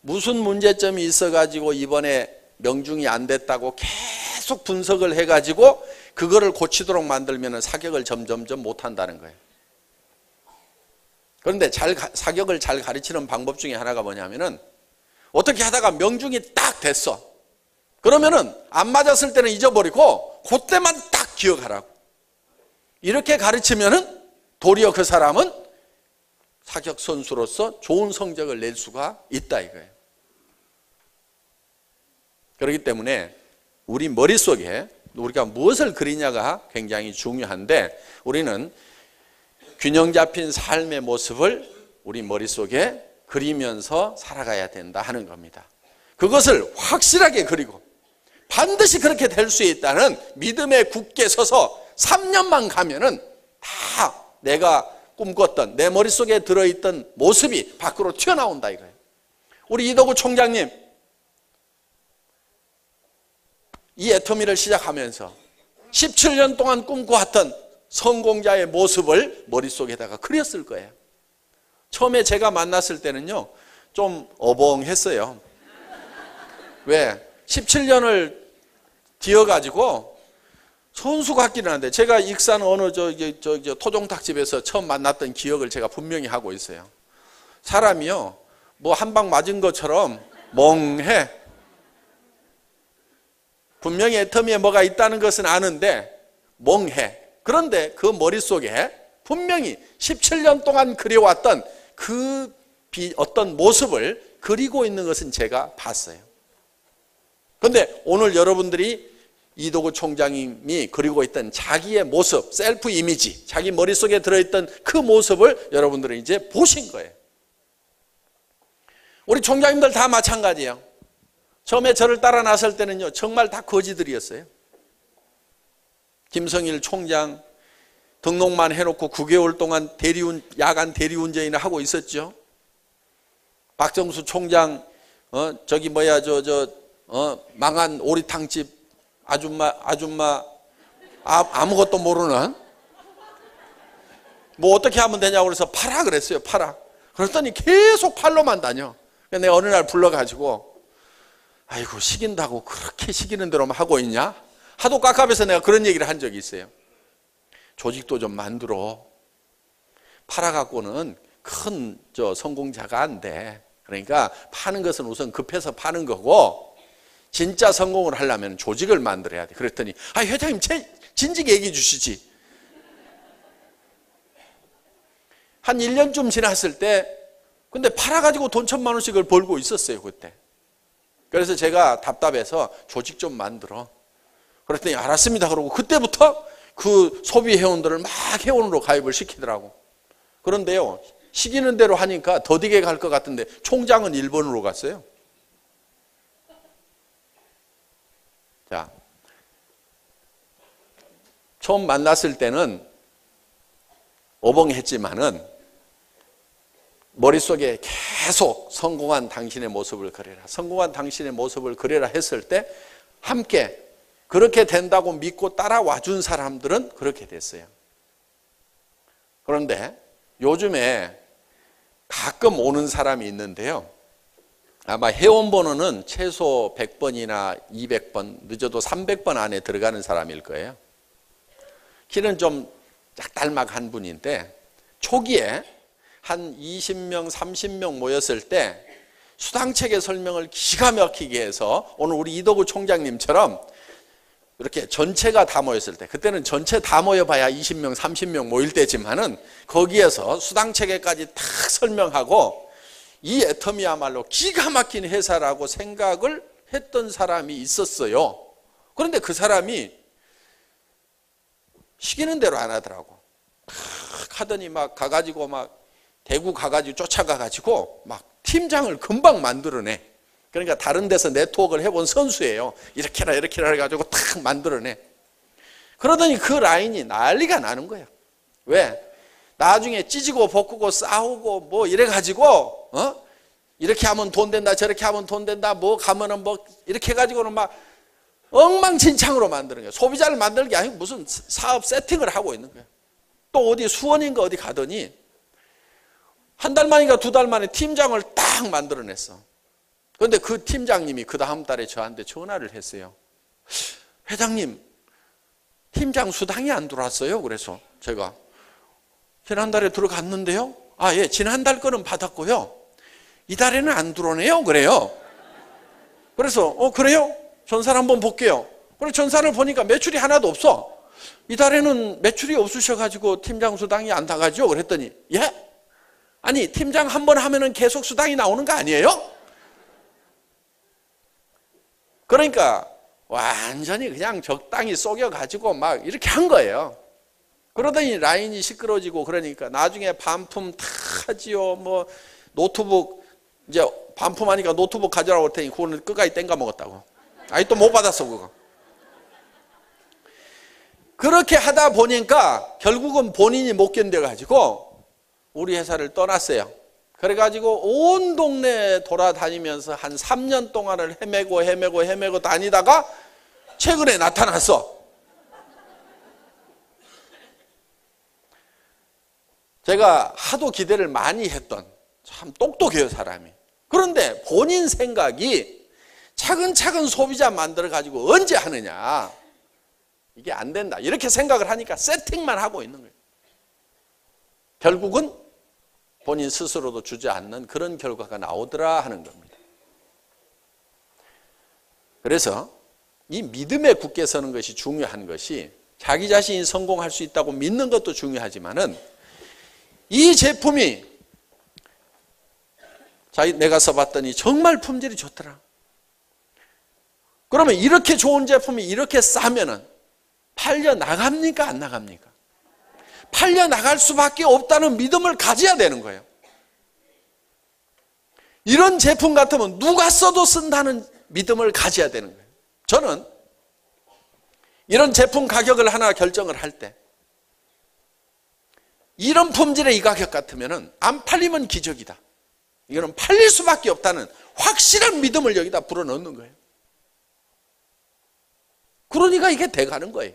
무슨 문제점이 있어가지고 이번에 명중이 안 됐다고 계속 분석을 해가지고 그거를 고치도록 만들면 사격을 점점점 못한다는 거예요. 그런데 잘 사격을 잘 가르치는 방법 중에 하나가 뭐냐면은 어떻게 하다가 명중이 딱 됐어. 그러면은 안 맞았을 때는 잊어버리고 그때만 딱 기억하라고. 이렇게 가르치면은 도리어 그 사람은 사격 선수로서 좋은 성적을 낼 수가 있다 이거예요. 그렇기 때문에 우리 머릿속에 우리가 무엇을 그리냐가 굉장히 중요한데 우리는 균형 잡힌 삶의 모습을 우리 머릿속에 그리면서 살아가야 된다 하는 겁니다. 그것을 확실하게 그리고 반드시 그렇게 될 수 있다는 믿음에 굳게 서서 3년만 가면은 다 내가 꿈꿨던 내 머릿속에 들어있던 모습이 밖으로 튀어나온다 이거예요. 우리 이덕우 총장님 이 애터미를 시작하면서 17년 동안 꿈꿔왔던 성공자의 모습을 머릿속에다가 그렸을 거예요. 처음에 제가 만났을 때는요, 좀 어벙했어요. 왜? 17년을 뒤어가지고 손수 같기는 한데 제가 익산 어느 저, 저, 저 토종닭집에서 처음 만났던 기억을 제가 분명히 하고 있어요. 사람이요, 뭐 한 방 맞은 것처럼 멍해. 분명히 애터미에 뭐가 있다는 것은 아는데 멍해. 그런데 그 머릿속에 분명히 17년 동안 그려왔던 그 어떤 모습을 그리고 있는 것은 제가 봤어요. 그런데 오늘 여러분들이 이도구 총장님이 그리고 있던 자기의 모습, 셀프 이미지, 자기 머릿속에 들어있던 그 모습을 여러분들은 이제 보신 거예요. 우리 총장님들 다 마찬가지예요. 처음에 저를 따라 나설 때는요, 정말 다 거지들이었어요. 김성일 총장 등록만 해놓고 9개월 동안 대리운, 야간 대리운전을 하고 있었죠. 박정수 총장, 어, 저기 뭐야, 저, 저, 어, 망한 오리탕집 아줌마, 아줌마, 아, 아무것도 모르는 뭐 어떻게 하면 되냐고 그래서 팔아 그랬어요. 팔아. 그랬더니 계속 팔로만 다녀. 내가 어느 날 불러가지고 아이고 시긴다고 그렇게 시기는 대로만 하고 있냐? 하도 깝깝해서 내가 그런 얘기를 한 적이 있어요. 조직도 좀 만들어. 팔아갖고는 큰 저 성공자가 안 돼. 그러니까 파는 것은 우선 급해서 파는 거고 진짜 성공을 하려면 조직을 만들어야 돼. 그랬더니 아 회장님 제 진즉 얘기해 주시지. 한 1년쯤 지났을 때 근데 팔아가지고 돈 천만 원씩을 벌고 있었어요 그때. 그래서 제가 답답해서 조직 좀 만들어. 그랬더니 알았습니다. 그러고 그때부터 그 소비 회원들을 막 회원으로 가입을 시키더라고. 그런데요, 시키는 대로 하니까 더디게 갈 것 같은데 총장은 일본으로 갔어요. 자, 처음 만났을 때는 오봉했지만은 머릿속에 계속 성공한 당신의 모습을 그려라. 성공한 당신의 모습을 그려라 했을 때 함께 그렇게 된다고 믿고 따라와 준 사람들은 그렇게 됐어요. 그런데 요즘에 가끔 오는 사람이 있는데요. 아마 회원 번호는 최소 100번이나 200번, 늦어도 300번 안에 들어가는 사람일 거예요. 키는 좀 짝달막한 분인데 초기에 한 20명, 30명 모였을 때 수당책의 설명을 기가 막히게 해서 오늘 우리 이도구 총장님처럼 이렇게 전체가 다 모였을 때 그때는 전체 다 모여봐야 20명, 30명 모일 때지만은 거기에서 수당체계까지 탁 설명하고 이 애터미야말로 기가 막힌 회사라고 생각을 했던 사람이 있었어요. 그런데 그 사람이 시키는 대로 안 하더라고. 막 하더니 막 가가지고 막 대구 가가지고 쫓아가가지고 막 팀장을 금방 만들어내. 그러니까 다른 데서 네트워크를 해본 선수예요. 이렇게라 이렇게라 해가지고 탁 만들어내. 그러더니 그 라인이 난리가 나는 거예요. 왜? 나중에 찢고 볶고 싸우고 뭐 이래가지고 어? 이렇게 하면 돈 된다 저렇게 하면 돈 된다 뭐 가면은 뭐 이렇게 해가지고는 막 엉망진창으로 만드는 거예요 소비자를 만드는 게 아니고 무슨 사업 세팅을 하고 있는 거예요 또 어디 수원인가 어디 가더니 한 달 만인가 두 달 만에 팀장을 딱 만들어냈어 그런데 그 팀장님이 그 다음 달에 저한테 전화를 했어요 회장님 팀장 수당이 안 들어왔어요 그래서 제가 지난달에 들어갔는데요. 아, 예, 지난달 거는 받았고요. 이달에는 안 들어오네요. 그래요. 그래서, 어, 그래요? 전사를 한번 볼게요. 그래, 전사를 보니까 매출이 하나도 없어. 이달에는 매출이 없으셔가지고 팀장 수당이 안 나가죠? 그랬더니, 예? 아니, 팀장 한 번 하면은 계속 수당이 나오는 거 아니에요? 그러니까, 완전히 그냥 적당히 속여가지고 막 이렇게 한 거예요. 그러더니 라인이 시끄러지고 그러니까 나중에 반품 타지요. 뭐 노트북 이제 반품하니까 노트북 가져라고 할 테니 그거는 끝까지 땡가 먹었다고. 아니 또 못 받았어 그거. 그렇게 하다 보니까 결국은 본인이 못 견뎌가지고 우리 회사를 떠났어요. 그래가지고 온 동네 돌아다니면서 한 3년 동안을 헤매고 헤매고 헤매고 다니다가 최근에 나타났어. 제가 하도 기대를 많이 했던 참 똑똑해요, 사람이. 그런데 본인 생각이 차근차근 소비자 만들어 가지고 언제 하느냐. 이게 안 된다. 이렇게 생각을 하니까 세팅만 하고 있는 거예요. 결국은 본인 스스로도 주지 않는 그런 결과가 나오더라 하는 겁니다. 그래서 이 믿음에 굳게 서는 것이 중요한 것이 자기 자신이 성공할 수 있다고 믿는 것도 중요하지만은 이 제품이 자기 내가 써봤더니 정말 품질이 좋더라. 그러면 이렇게 좋은 제품이 이렇게 싸면은 팔려 나갑니까 안 나갑니까? 팔려 나갈 수밖에 없다는 믿음을 가져야 되는 거예요. 이런 제품 같으면 누가 써도 쓴다는 믿음을 가져야 되는 거예요. 저는 이런 제품 가격을 하나 결정을 할 때 이런 품질의 이 가격 같으면 안 팔리면 기적이다. 이거는 팔릴 수밖에 없다는 확실한 믿음을 여기다 불어넣는 거예요. 그러니까 이게 돼가는 거예요.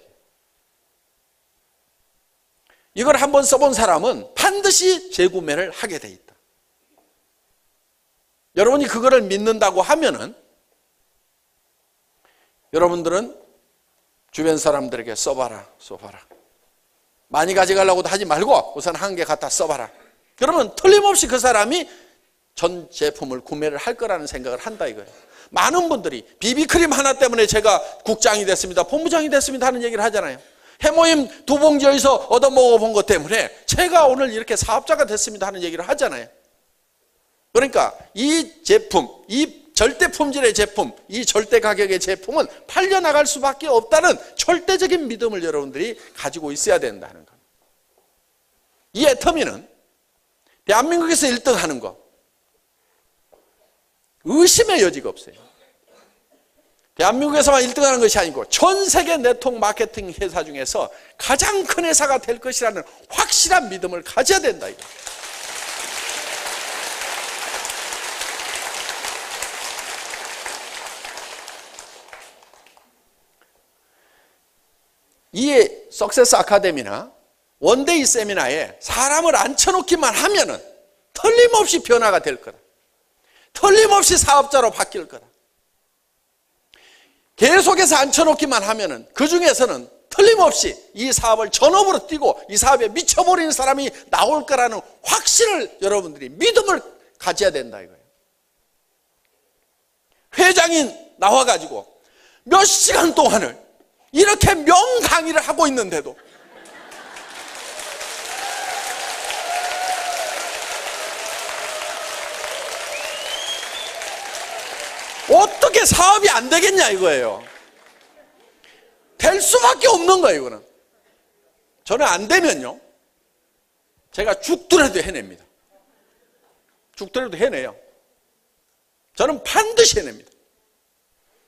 이걸 한번 써본 사람은 반드시 재구매를 하게 돼 있다. 여러분이 그거를 믿는다고 하면은 여러분들은 주변 사람들에게 써봐라, 써봐라. 많이 가져가려고도 하지 말고 우선 한 개 갖다 써봐라. 그러면 틀림없이 그 사람이 전 제품을 구매를 할 거라는 생각을 한다 이거예요. 많은 분들이 비비크림 하나 때문에 제가 국장이 됐습니다. 본부장이 됐습니다 하는 얘기를 하잖아요. 해모임 두 봉지 여기서 얻어 먹어본 것 때문에 제가 오늘 이렇게 사업자가 됐습니다 하는 얘기를 하잖아요. 그러니까 이 제품, 이 절대 품질의 제품, 이 절대 가격의 제품은 팔려나갈 수밖에 없다는 절대적인 믿음을 여러분들이 가지고 있어야 된다는 겁니다. 이 애터미는 대한민국에서 1등 하는 거, 의심의 여지가 없어요. 대한민국에서만 1등 하는 것이 아니고 전 세계 네트워크 마케팅 회사 중에서 가장 큰 회사가 될 것이라는 확실한 믿음을 가져야 된다. 이거. 이 success 아카데미나 one day 세미나에 사람을 앉혀놓기만 하면은 틀림없이 변화가 될 거다. 틀림없이 사업자로 바뀔 거다. 계속해서 앉혀놓기만 하면은 그 중에서는 틀림없이 이 사업을 전업으로 뛰고 이 사업에 미쳐버리는 사람이 나올 거라는 확신을 여러분들이 믿음을 가져야 된다 이거예요. 회장이 나와가지고 몇 시간 동안을 이렇게 명강의를 하고 있는데도 사업이 안 되겠냐 이거예요. 될 수밖에 없는 거예요, 이거는. 저는 안 되면요. 제가 죽더라도 해냅니다. 죽더라도 해내요. 저는 반드시 해냅니다.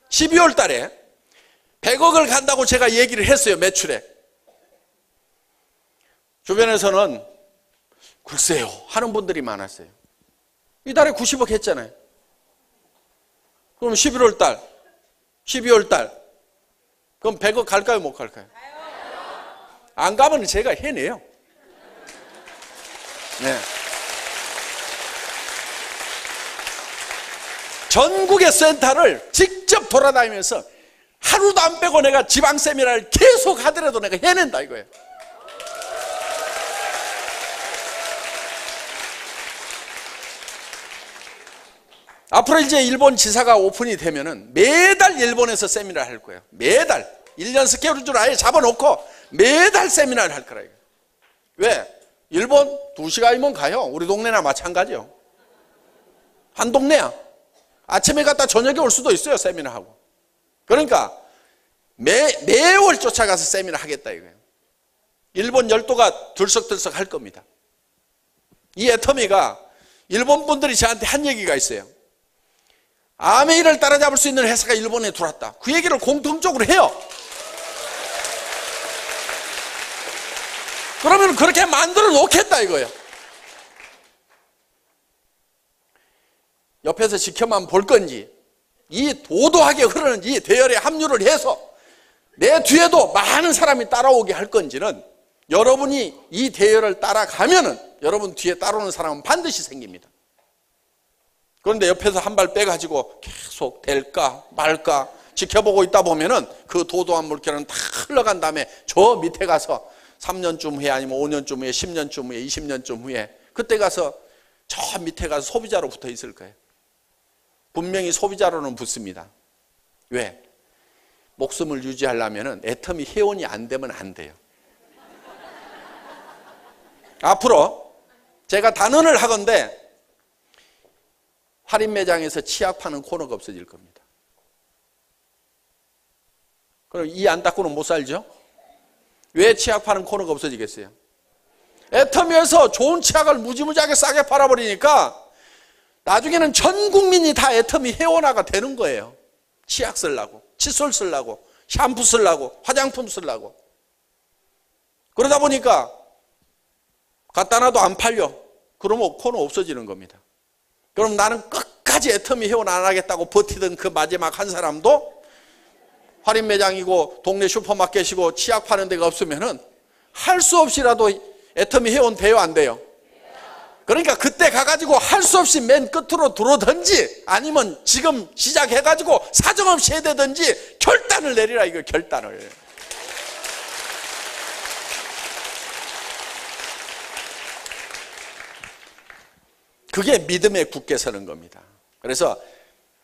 12월 달에 100억을 간다고 제가 얘기를 했어요, 매출에. 주변에서는 글쎄요, 하는 분들이 많았어요. 이달에 90억 했잖아요. 그럼 11월 달, 12월 달, 그럼 100억 갈까요, 못 갈까요? 안 가면 제가 해내요. 네. 전국의 센터를 직접 돌아다니면서 하루도 안 빼고 내가 지방 세미나를 계속 하더라도 내가 해낸다 이거예요. 앞으로 이제 일본 지사가 오픈이 되면은 매달 일본에서 세미나를 할 거예요. 매달. 1년 스케줄을 아예 잡아놓고 매달 세미나를 할 거라. 왜? 일본 2시간이면 가요. 우리 동네나 마찬가지요. 한 동네야. 아침에 갔다 저녁에 올 수도 있어요. 세미나 하고. 그러니까 매, 매월 쫓아가서 세미나 하겠다 이거예요. 일본 열도가 들썩들썩 할 겁니다. 이 애터미가 일본 분들이 저한테 한 얘기가 있어요. 아메이를 따라잡을 수 있는 회사가 일본에 들어왔다. 그 얘기를 공통적으로 해요. 그러면 그렇게 만들어 놓겠다 이거예요. 옆에서 지켜만 볼 건지 이 도도하게 흐르는 이 대열에 합류를 해서 내 뒤에도 많은 사람이 따라오게 할 건지는 여러분이 이 대열을 따라가면은 여러분 뒤에 따라오는 사람은 반드시 생깁니다. 그런데 옆에서 한 발 빼가지고 계속 될까 말까 지켜보고 있다 보면은 그 도도한 물결은 다 흘러간 다음에 저 밑에 가서 3년쯤 후에 아니면 5년쯤 후에 10년쯤 후에 20년쯤 후에 그때 가서 저 밑에 가서 소비자로 붙어 있을 거예요. 분명히 소비자로는 붙습니다. 왜? 목숨을 유지하려면 애텀이 회원이 안 되면 안 돼요. 앞으로 제가 단언을 하건데 할인 매장에서 치약 파는 코너가 없어질 겁니다. 그럼 이 안 닦고는 못 살죠? 왜 치약 파는 코너가 없어지겠어요? 애터미에서 좋은 치약을 무지무지하게 싸게 팔아버리니까 나중에는 전 국민이 다 애터미 회원화가 되는 거예요. 치약 쓰려고, 칫솔 쓰려고, 샴푸 쓰려고, 화장품 쓰려고. 그러다 보니까 갖다 놔도 안 팔려. 그러면 코너 없어지는 겁니다. 그럼 나는 끝까지 애터미 회원 안 하겠다고 버티던 그 마지막 한 사람도 할인 매장이고 동네 슈퍼마켓이고 치약 파는 데가 없으면은 할 수 없이라도 애터미 회원 돼요 안 돼요? 그러니까 그때 가가지고 할 수 없이 맨 끝으로 들어든지 아니면 지금 시작해가지고 사정없이 해야 되든지 결단을 내리라 이거 결단을. 그게 믿음에 굳게 서는 겁니다. 그래서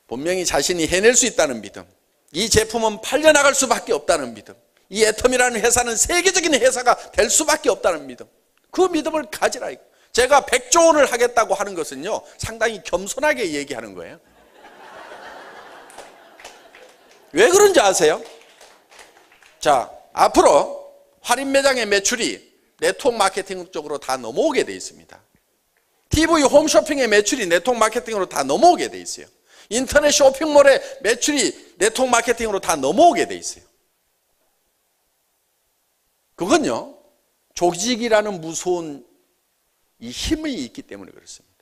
분명히 자신이 해낼 수 있다는 믿음. 이 제품은 팔려나갈 수밖에 없다는 믿음. 이 애텀이라는 회사는 세계적인 회사가 될 수밖에 없다는 믿음. 그 믿음을 가지라. 제가 백조 원을 하겠다고 하는 것은요, 상당히 겸손하게 얘기하는 거예요. 왜 그런지 아세요? 자, 앞으로 할인 매장의 매출이 네트워크 마케팅 쪽으로 다 넘어오게 돼 있습니다. TV 홈쇼핑의 매출이 네트워크 마케팅으로 다 넘어오게 돼 있어요. 인터넷 쇼핑몰의 매출이 네트워크 마케팅으로 다 넘어오게 돼 있어요. 그건요, 조직이라는 무서운 이 힘이 있기 때문에 그렇습니다.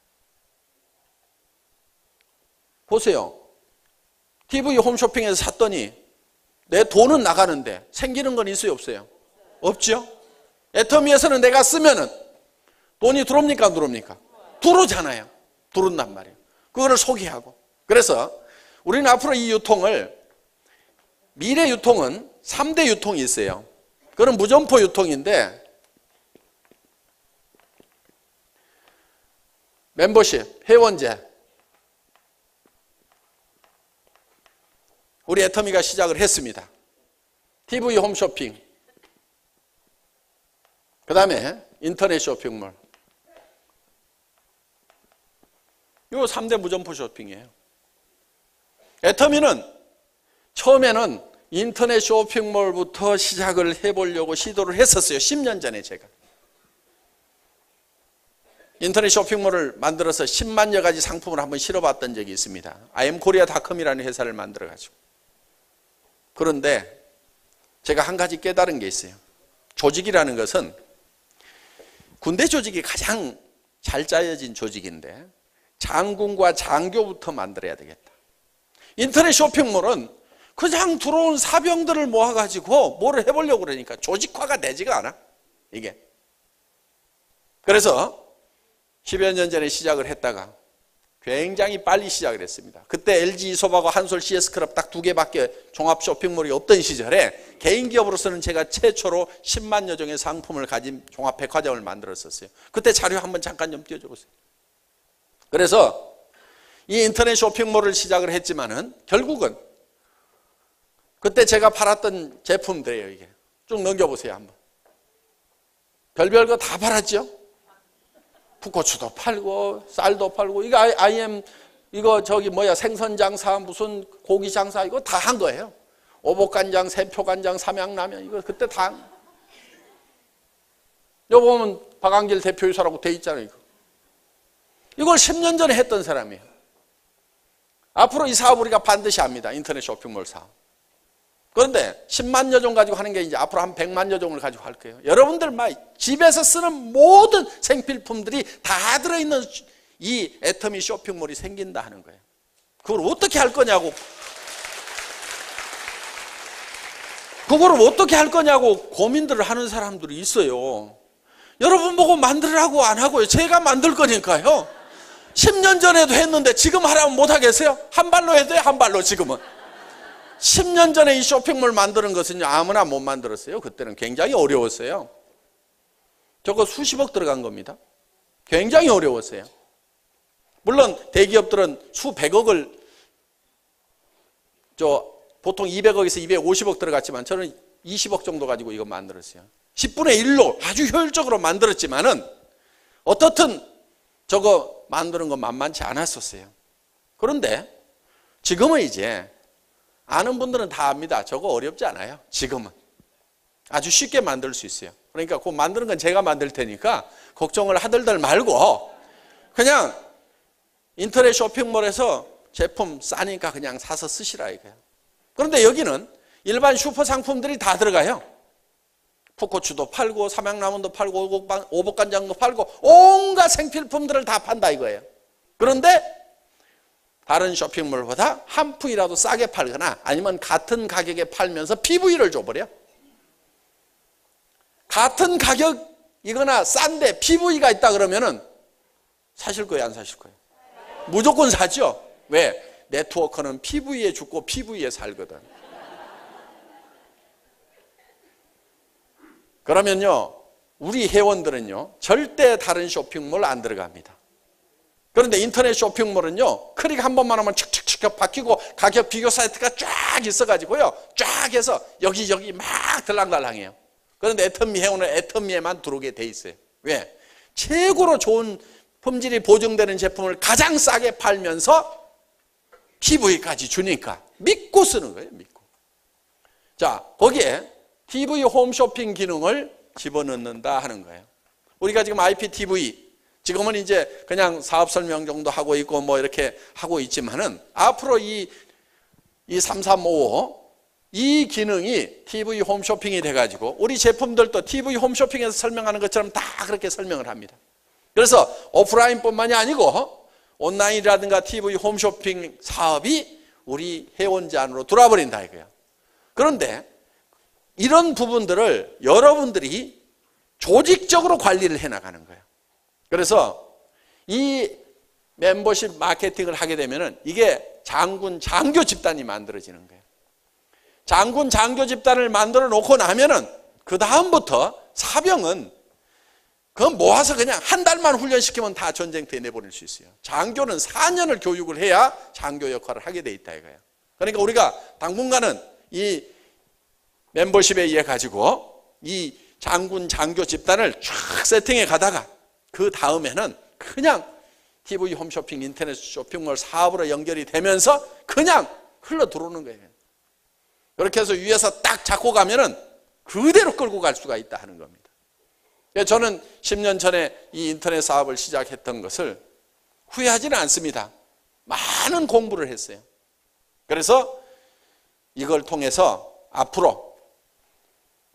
보세요. TV 홈쇼핑에서 샀더니 내 돈은 나가는데 생기는 건 있어요, 없어요? 없죠? 애터미에서는 내가 쓰면은 돈이 들어옵니까, 안 들어옵니까? 들어오잖아요. 들어온단 말이에요. 그거를 소개하고. 그래서 우리는 앞으로 이 유통을 미래 유통은 3대 유통이 있어요. 그건 무점포 유통인데 멤버십, 회원제. 우리 애터미가 시작을 했습니다. TV 홈쇼핑. 그 다음에 인터넷 쇼핑몰. 요 3대 무점포 쇼핑이에요. 애터미는 처음에는 인터넷 쇼핑몰부터 시작을 해보려고 시도를 했었어요. 10년 전에 제가. 인터넷 쇼핑몰을 만들어서 10만여 가지 상품을 한번 실어봤던 적이 있습니다. imkorea.com이라는 회사를 만들어가지고. 그런데 제가 한 가지 깨달은 게 있어요. 조직이라는 것은 군대 조직이 가장 잘 짜여진 조직인데 장군과 장교부터 만들어야 되겠다. 인터넷 쇼핑몰은 그냥 들어온 사병들을 모아가지고 뭐를 해보려고 그러니까 조직화가 되지가 않아. 이게. 그래서 10여 년 전에 시작을 했다가 굉장히 빨리 시작을 했습니다. 그때 LG 이소박하고 한솔 CS클럽 딱 두 개밖에 종합 쇼핑몰이 없던 시절에 개인 기업으로서는 제가 최초로 10만 여 종의 상품을 가진 종합 백화점을 만들었었어요. 그때 자료 한번 잠깐 좀 띄워줘 보세요. 그래서 이 인터넷 쇼핑몰을 시작을 했지만은 결국은 그때 제가 팔았던 제품들이에요, 이게. 쭉 넘겨보세요, 한번. 별별 거 다 팔았죠? 풋고추도 팔고, 쌀도 팔고, 이거 IM, 이거 저기 뭐야, 생선장사, 무슨 고기장사, 이거 다 한 거예요. 오복간장, 세표간장, 삼양라면, 이거 그때 다 한. 여기 보면 박한길 대표이사라고 돼 있잖아요, 이거. 이걸 10년 전에 했던 사람이에요. 앞으로 이 사업 우리가 반드시 합니다. 인터넷 쇼핑몰 사업. 그런데 10만 여 종 가지고 하는 게 이제 앞으로 한 100만 여 종을 가지고 할 거예요. 여러분들 막 집에서 쓰는 모든 생필품들이 다 들어있는 이 애터미 쇼핑몰이 생긴다 하는 거예요. 그걸 어떻게 할 거냐고. 그거를 어떻게 할 거냐고 고민들을 하는 사람들이 있어요. 여러분 보고 만들라고 안 하고요. 제가 만들 거니까요. 10년 전에도 했는데 지금 하라면 못 하겠어요? 한 발로 해도 돼요, 한 발로 지금은. 10년 전에 이 쇼핑몰 만드는 것은요, 아무나 못 만들었어요. 그때는 굉장히 어려웠어요. 저거 수십억 들어간 겁니다. 굉장히 어려웠어요. 물론 대기업들은 수백억을 저 보통 200억에서 250억 들어갔지만 저는 20억 정도 가지고 이거 만들었어요. 10분의 1로 아주 효율적으로 만들었지만은 어떻든 저거 만드는 거 만만치 않았었어요. 그런데 지금은 이제 아는 분들은 다 압니다. 저거 어렵지 않아요. 지금은. 아주 쉽게 만들 수 있어요. 그러니까 그 만드는 건 제가 만들 테니까 걱정을 하들들 말고 그냥 인터넷 쇼핑몰에서 제품 싸니까 그냥 사서 쓰시라 이거예요. 그런데 여기는 일반 슈퍼 상품들이 다 들어가요. 푸고추도 팔고 삼양라면도 팔고 오복간장도 팔고 온갖 생필품들을 다 판다 이거예요. 그런데 다른 쇼핑몰보다 한 푼이라도 싸게 팔거나 아니면 같은 가격에 팔면서 PV를 줘버려. 같은 가격이거나 싼데 PV가 있다 그러면은 사실 거예요, 안 사실 거예요? 무조건 사죠. 왜? 네트워크는 PV에 죽고 PV에 살거든. 그러면요, 우리 회원들은요, 절대 다른 쇼핑몰 안 들어갑니다. 그런데 인터넷 쇼핑몰은요, 클릭 한 번만 하면 칙칙칙 바뀌고 가격 비교 사이트가 쫙 있어가지고요, 쫙 해서 여기저기 막 들랑달랑해요. 그런데 애터미 회원은 애터미에만 들어오게 돼 있어요. 왜? 최고로 좋은 품질이 보증되는 제품을 가장 싸게 팔면서 PV까지 주니까 믿고 쓰는 거예요. 믿고. 자, 거기에 TV 홈쇼핑 기능을 집어넣는다 하는 거예요. 우리가 지금 IPTV 지금은 이제 그냥 사업 설명 정도 하고 있고 뭐 이렇게 하고 있지만은 앞으로 이, 이 3355, 이 기능이 TV 홈쇼핑이 돼가지고 우리 제품들도 TV 홈쇼핑에서 설명하는 것처럼 다 그렇게 설명을 합니다. 그래서 오프라인뿐만이 아니고 온라인이라든가 TV 홈쇼핑 사업이 우리 회원제 안으로 들어와버린다 이거예요. 그런데 이런 부분들을 여러분들이 조직적으로 관리를 해나가는 거예요. 그래서 이 멤버십 마케팅을 하게 되면 이게 장군 장교 집단이 만들어지는 거예요. 장군 장교 집단을 만들어 놓고 나면은 그 다음부터 사병은 그 모아서 그냥 한 달만 훈련시키면 다 전쟁터에 내보낼 수 있어요. 장교는 4년을 교육을 해야 장교 역할을 하게 돼 있다 이거예요. 그러니까 우리가 당분간은 이 멤버십에 의해 가지고 이 장군 장교 집단을 쫙 세팅해 가다가 그 다음에는 그냥 TV 홈쇼핑 인터넷 쇼핑몰 사업으로 연결이 되면서 그냥 흘러 들어오는 거예요. 그렇게 해서 위에서 딱 잡고 가면은 그대로 끌고 갈 수가 있다 하는 겁니다. 예, 저는 10년 전에 이 인터넷 사업을 시작했던 것을 후회하지는 않습니다. 많은 공부를 했어요. 그래서 이걸 통해서 앞으로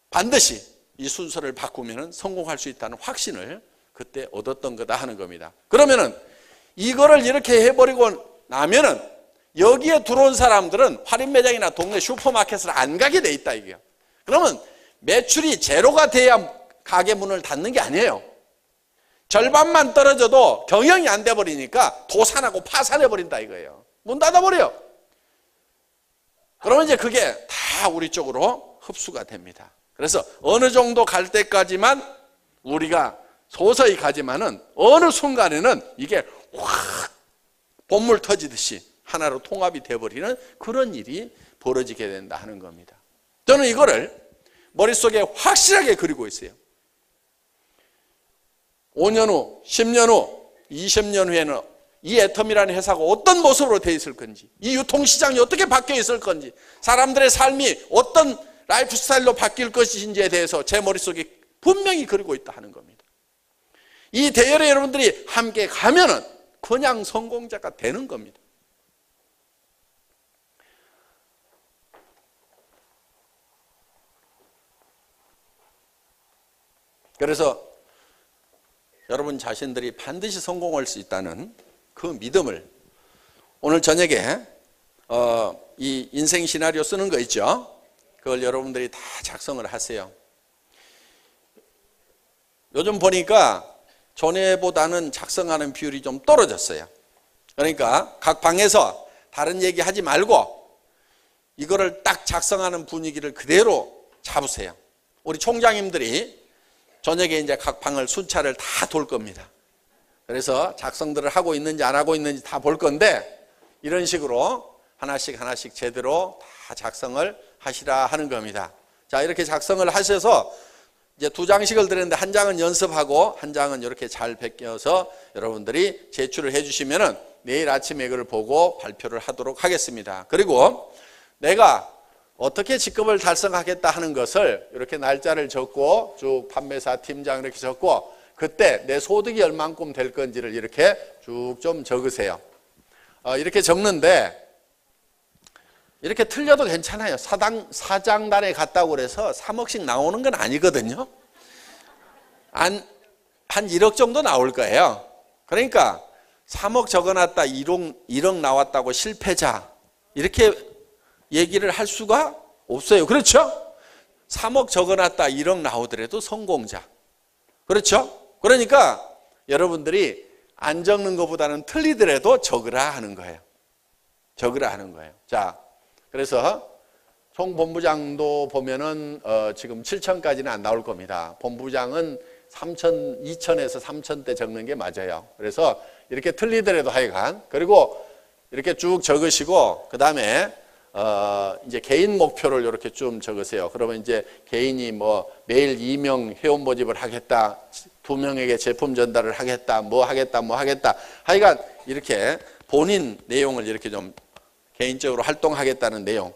반드시 이 순서를 바꾸면 성공할 수 있다는 확신을 그때 얻었던 거다 하는 겁니다. 그러면은 이거를 이렇게 해버리고 나면은 여기에 들어온 사람들은 할인 매장이나 동네 슈퍼마켓을 안 가게 돼 있다 이게요. 그러면 매출이 제로가 돼야 가게 문을 닫는 게 아니에요. 절반만 떨어져도 경영이 안 돼 버리니까 도산하고 파산해 버린다 이거예요. 문 닫아 버려. 그러면 이제 그게 다 우리 쪽으로 흡수가 됩니다. 그래서 어느 정도 갈 때까지만 우리가 소서히 가지만은 어느 순간에는 이게 확 본물 터지듯이 하나로 통합이 되어버리는 그런 일이 벌어지게 된다 하는 겁니다. 저는 이거를 머릿속에 확실하게 그리고 있어요. 5년 후, 10년 후, 20년 후에는 이 애텀이라는 회사가 어떤 모습으로 되어 있을 건지, 이 유통시장이 어떻게 바뀌어 있을 건지, 사람들의 삶이 어떤 라이프 스타일로 바뀔 것인지에 대해서 제 머릿속에 분명히 그리고 있다 하는 겁니다. 이 대열에 여러분들이 함께 가면은 그냥 성공자가 되는 겁니다. 그래서 여러분 자신들이 반드시 성공할 수 있다는 그 믿음을 오늘 저녁에 어, 이 인생 시나리오 쓰는 거 있죠? 그걸 여러분들이 다 작성을 하세요. 요즘 보니까 전에보다는 작성하는 비율이 좀 떨어졌어요. 그러니까 각 방에서 다른 얘기 하지 말고 이거를 딱 작성하는 분위기를 그대로 잡으세요. 우리 총장님들이 저녁에 이제 각 방을 순찰을 다 돌 겁니다. 그래서 작성들을 하고 있는지 안 하고 있는지 다 볼 건데 이런 식으로 하나씩 하나씩 제대로 다 작성을 하시라 하는 겁니다. 자, 이렇게 작성을 하셔서 이제 두 장씩을 드렸는데 한 장은 연습하고 한 장은 이렇게 잘 베껴서 여러분들이 제출을 해 주시면은 내일 아침에 이걸 보고 발표를 하도록 하겠습니다. 그리고 내가 어떻게 직급을 달성하겠다 하는 것을 이렇게 날짜를 적고 쭉 판매사 팀장 이렇게 적고 그때 내 소득이 얼만큼 될 건지를 이렇게 쭉 좀 적으세요. 어, 이렇게 적는데 이렇게 틀려도 괜찮아요. 사당, 사장단에 갔다고 그래서 3억씩 나오는 건 아니거든요. 한, 한 1억 정도 나올 거예요. 그러니까 3억 적어놨다 1억, 1억 나왔다고 실패자. 이렇게 얘기를 할 수가 없어요. 그렇죠? 3억 적어놨다 1억 나오더라도 성공자. 그렇죠? 그러니까 여러분들이 안 적는 것보다는 틀리더라도 적으라 하는 거예요. 적으라 하는 거예요. 자, 그래서 총 본부장도 보면은 어 지금 7천까지는 안 나올 겁니다. 본부장은 3천, 2천에서 3천 대 적는 게 맞아요. 그래서 이렇게 틀리더라도 하여간 그리고 이렇게 쭉 적으시고 그 다음에 어 이제 개인 목표를 이렇게 좀 적으세요. 그러면 이제 개인이 뭐 매일 2명 회원 모집을 하겠다, 두 명에게 제품 전달을 하겠다, 뭐 하겠다, 뭐 하겠다. 하여간 이렇게 본인 내용을 이렇게 좀 개인적으로 활동하겠다는 내용.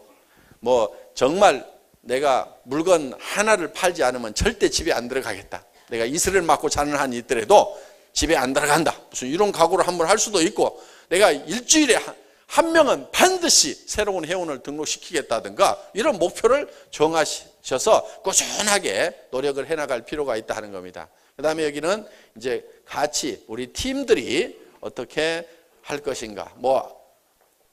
뭐 정말 내가 물건 하나를 팔지 않으면 절대 집에 안 들어가겠다. 내가 이슬을 맞고 자는 한이 있더라도 집에 안 들어간다. 무슨 이런 각오를 한번 할 수도 있고 내가 일주일에 한, 한 명은 반드시 새로운 회원을 등록시키겠다든가 이런 목표를 정하셔서 꾸준하게 노력을 해나갈 필요가 있다 하는 겁니다. 그 다음에 여기는 이제 같이 우리 팀들이 어떻게 할 것인가. 뭐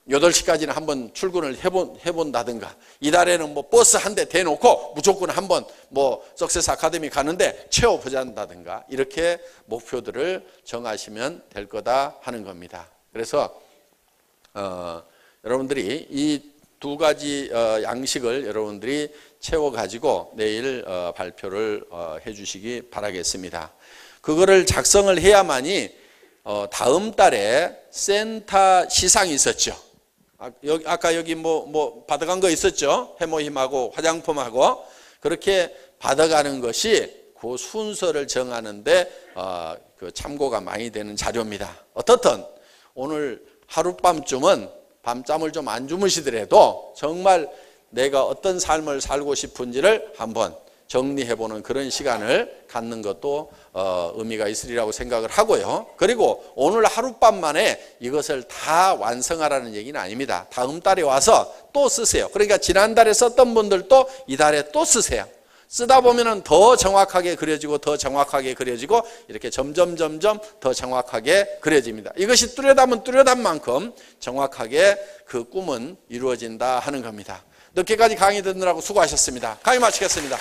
8시까지는 한번 출근을 해본, 해본다든가 이달에는 뭐 버스 한 대 대놓고 무조건 한번 뭐 석세스 아카데미 가는데 채워보자다든가 이렇게 목표들을 정하시면 될 거다 하는 겁니다. 그래서 어, 여러분들이 이 두 가지 어, 양식을 여러분들이 채워가지고 내일 어, 발표를 어, 해주시기 바라겠습니다. 그거를 작성을 해야만이 어, 다음 달에 센터 시상이 있었죠. 아, 여기, 아까 여기 뭐, 뭐, 받아간 거 있었죠? 해모힘하고 화장품하고. 그렇게 받아가는 것이 그 순서를 정하는데, 어, 그 참고가 많이 되는 자료입니다. 어떻든 오늘 하룻밤쯤은 밤잠을 좀 안 주무시더라도 정말 내가 어떤 삶을 살고 싶은지를 한번 정리해보는 그런 시간을 갖는 것도 어, 의미가 있으리라고 생각을 하고요. 그리고 오늘 하룻밤 만에 이것을 다 완성하라는 얘기는 아닙니다. 다음 달에 와서 또 쓰세요. 그러니까 지난달에 썼던 분들도 이달에 또 쓰세요. 쓰다 보면은 더 정확하게 그려지고 더 정확하게 그려지고 이렇게 점점 점점 더 정확하게 그려집니다. 이것이 뚜렷하면 뚜렷한 만큼 정확하게 그 꿈은 이루어진다 하는 겁니다. 늦게까지 강의 듣느라고 수고하셨습니다. 강의 마치겠습니다.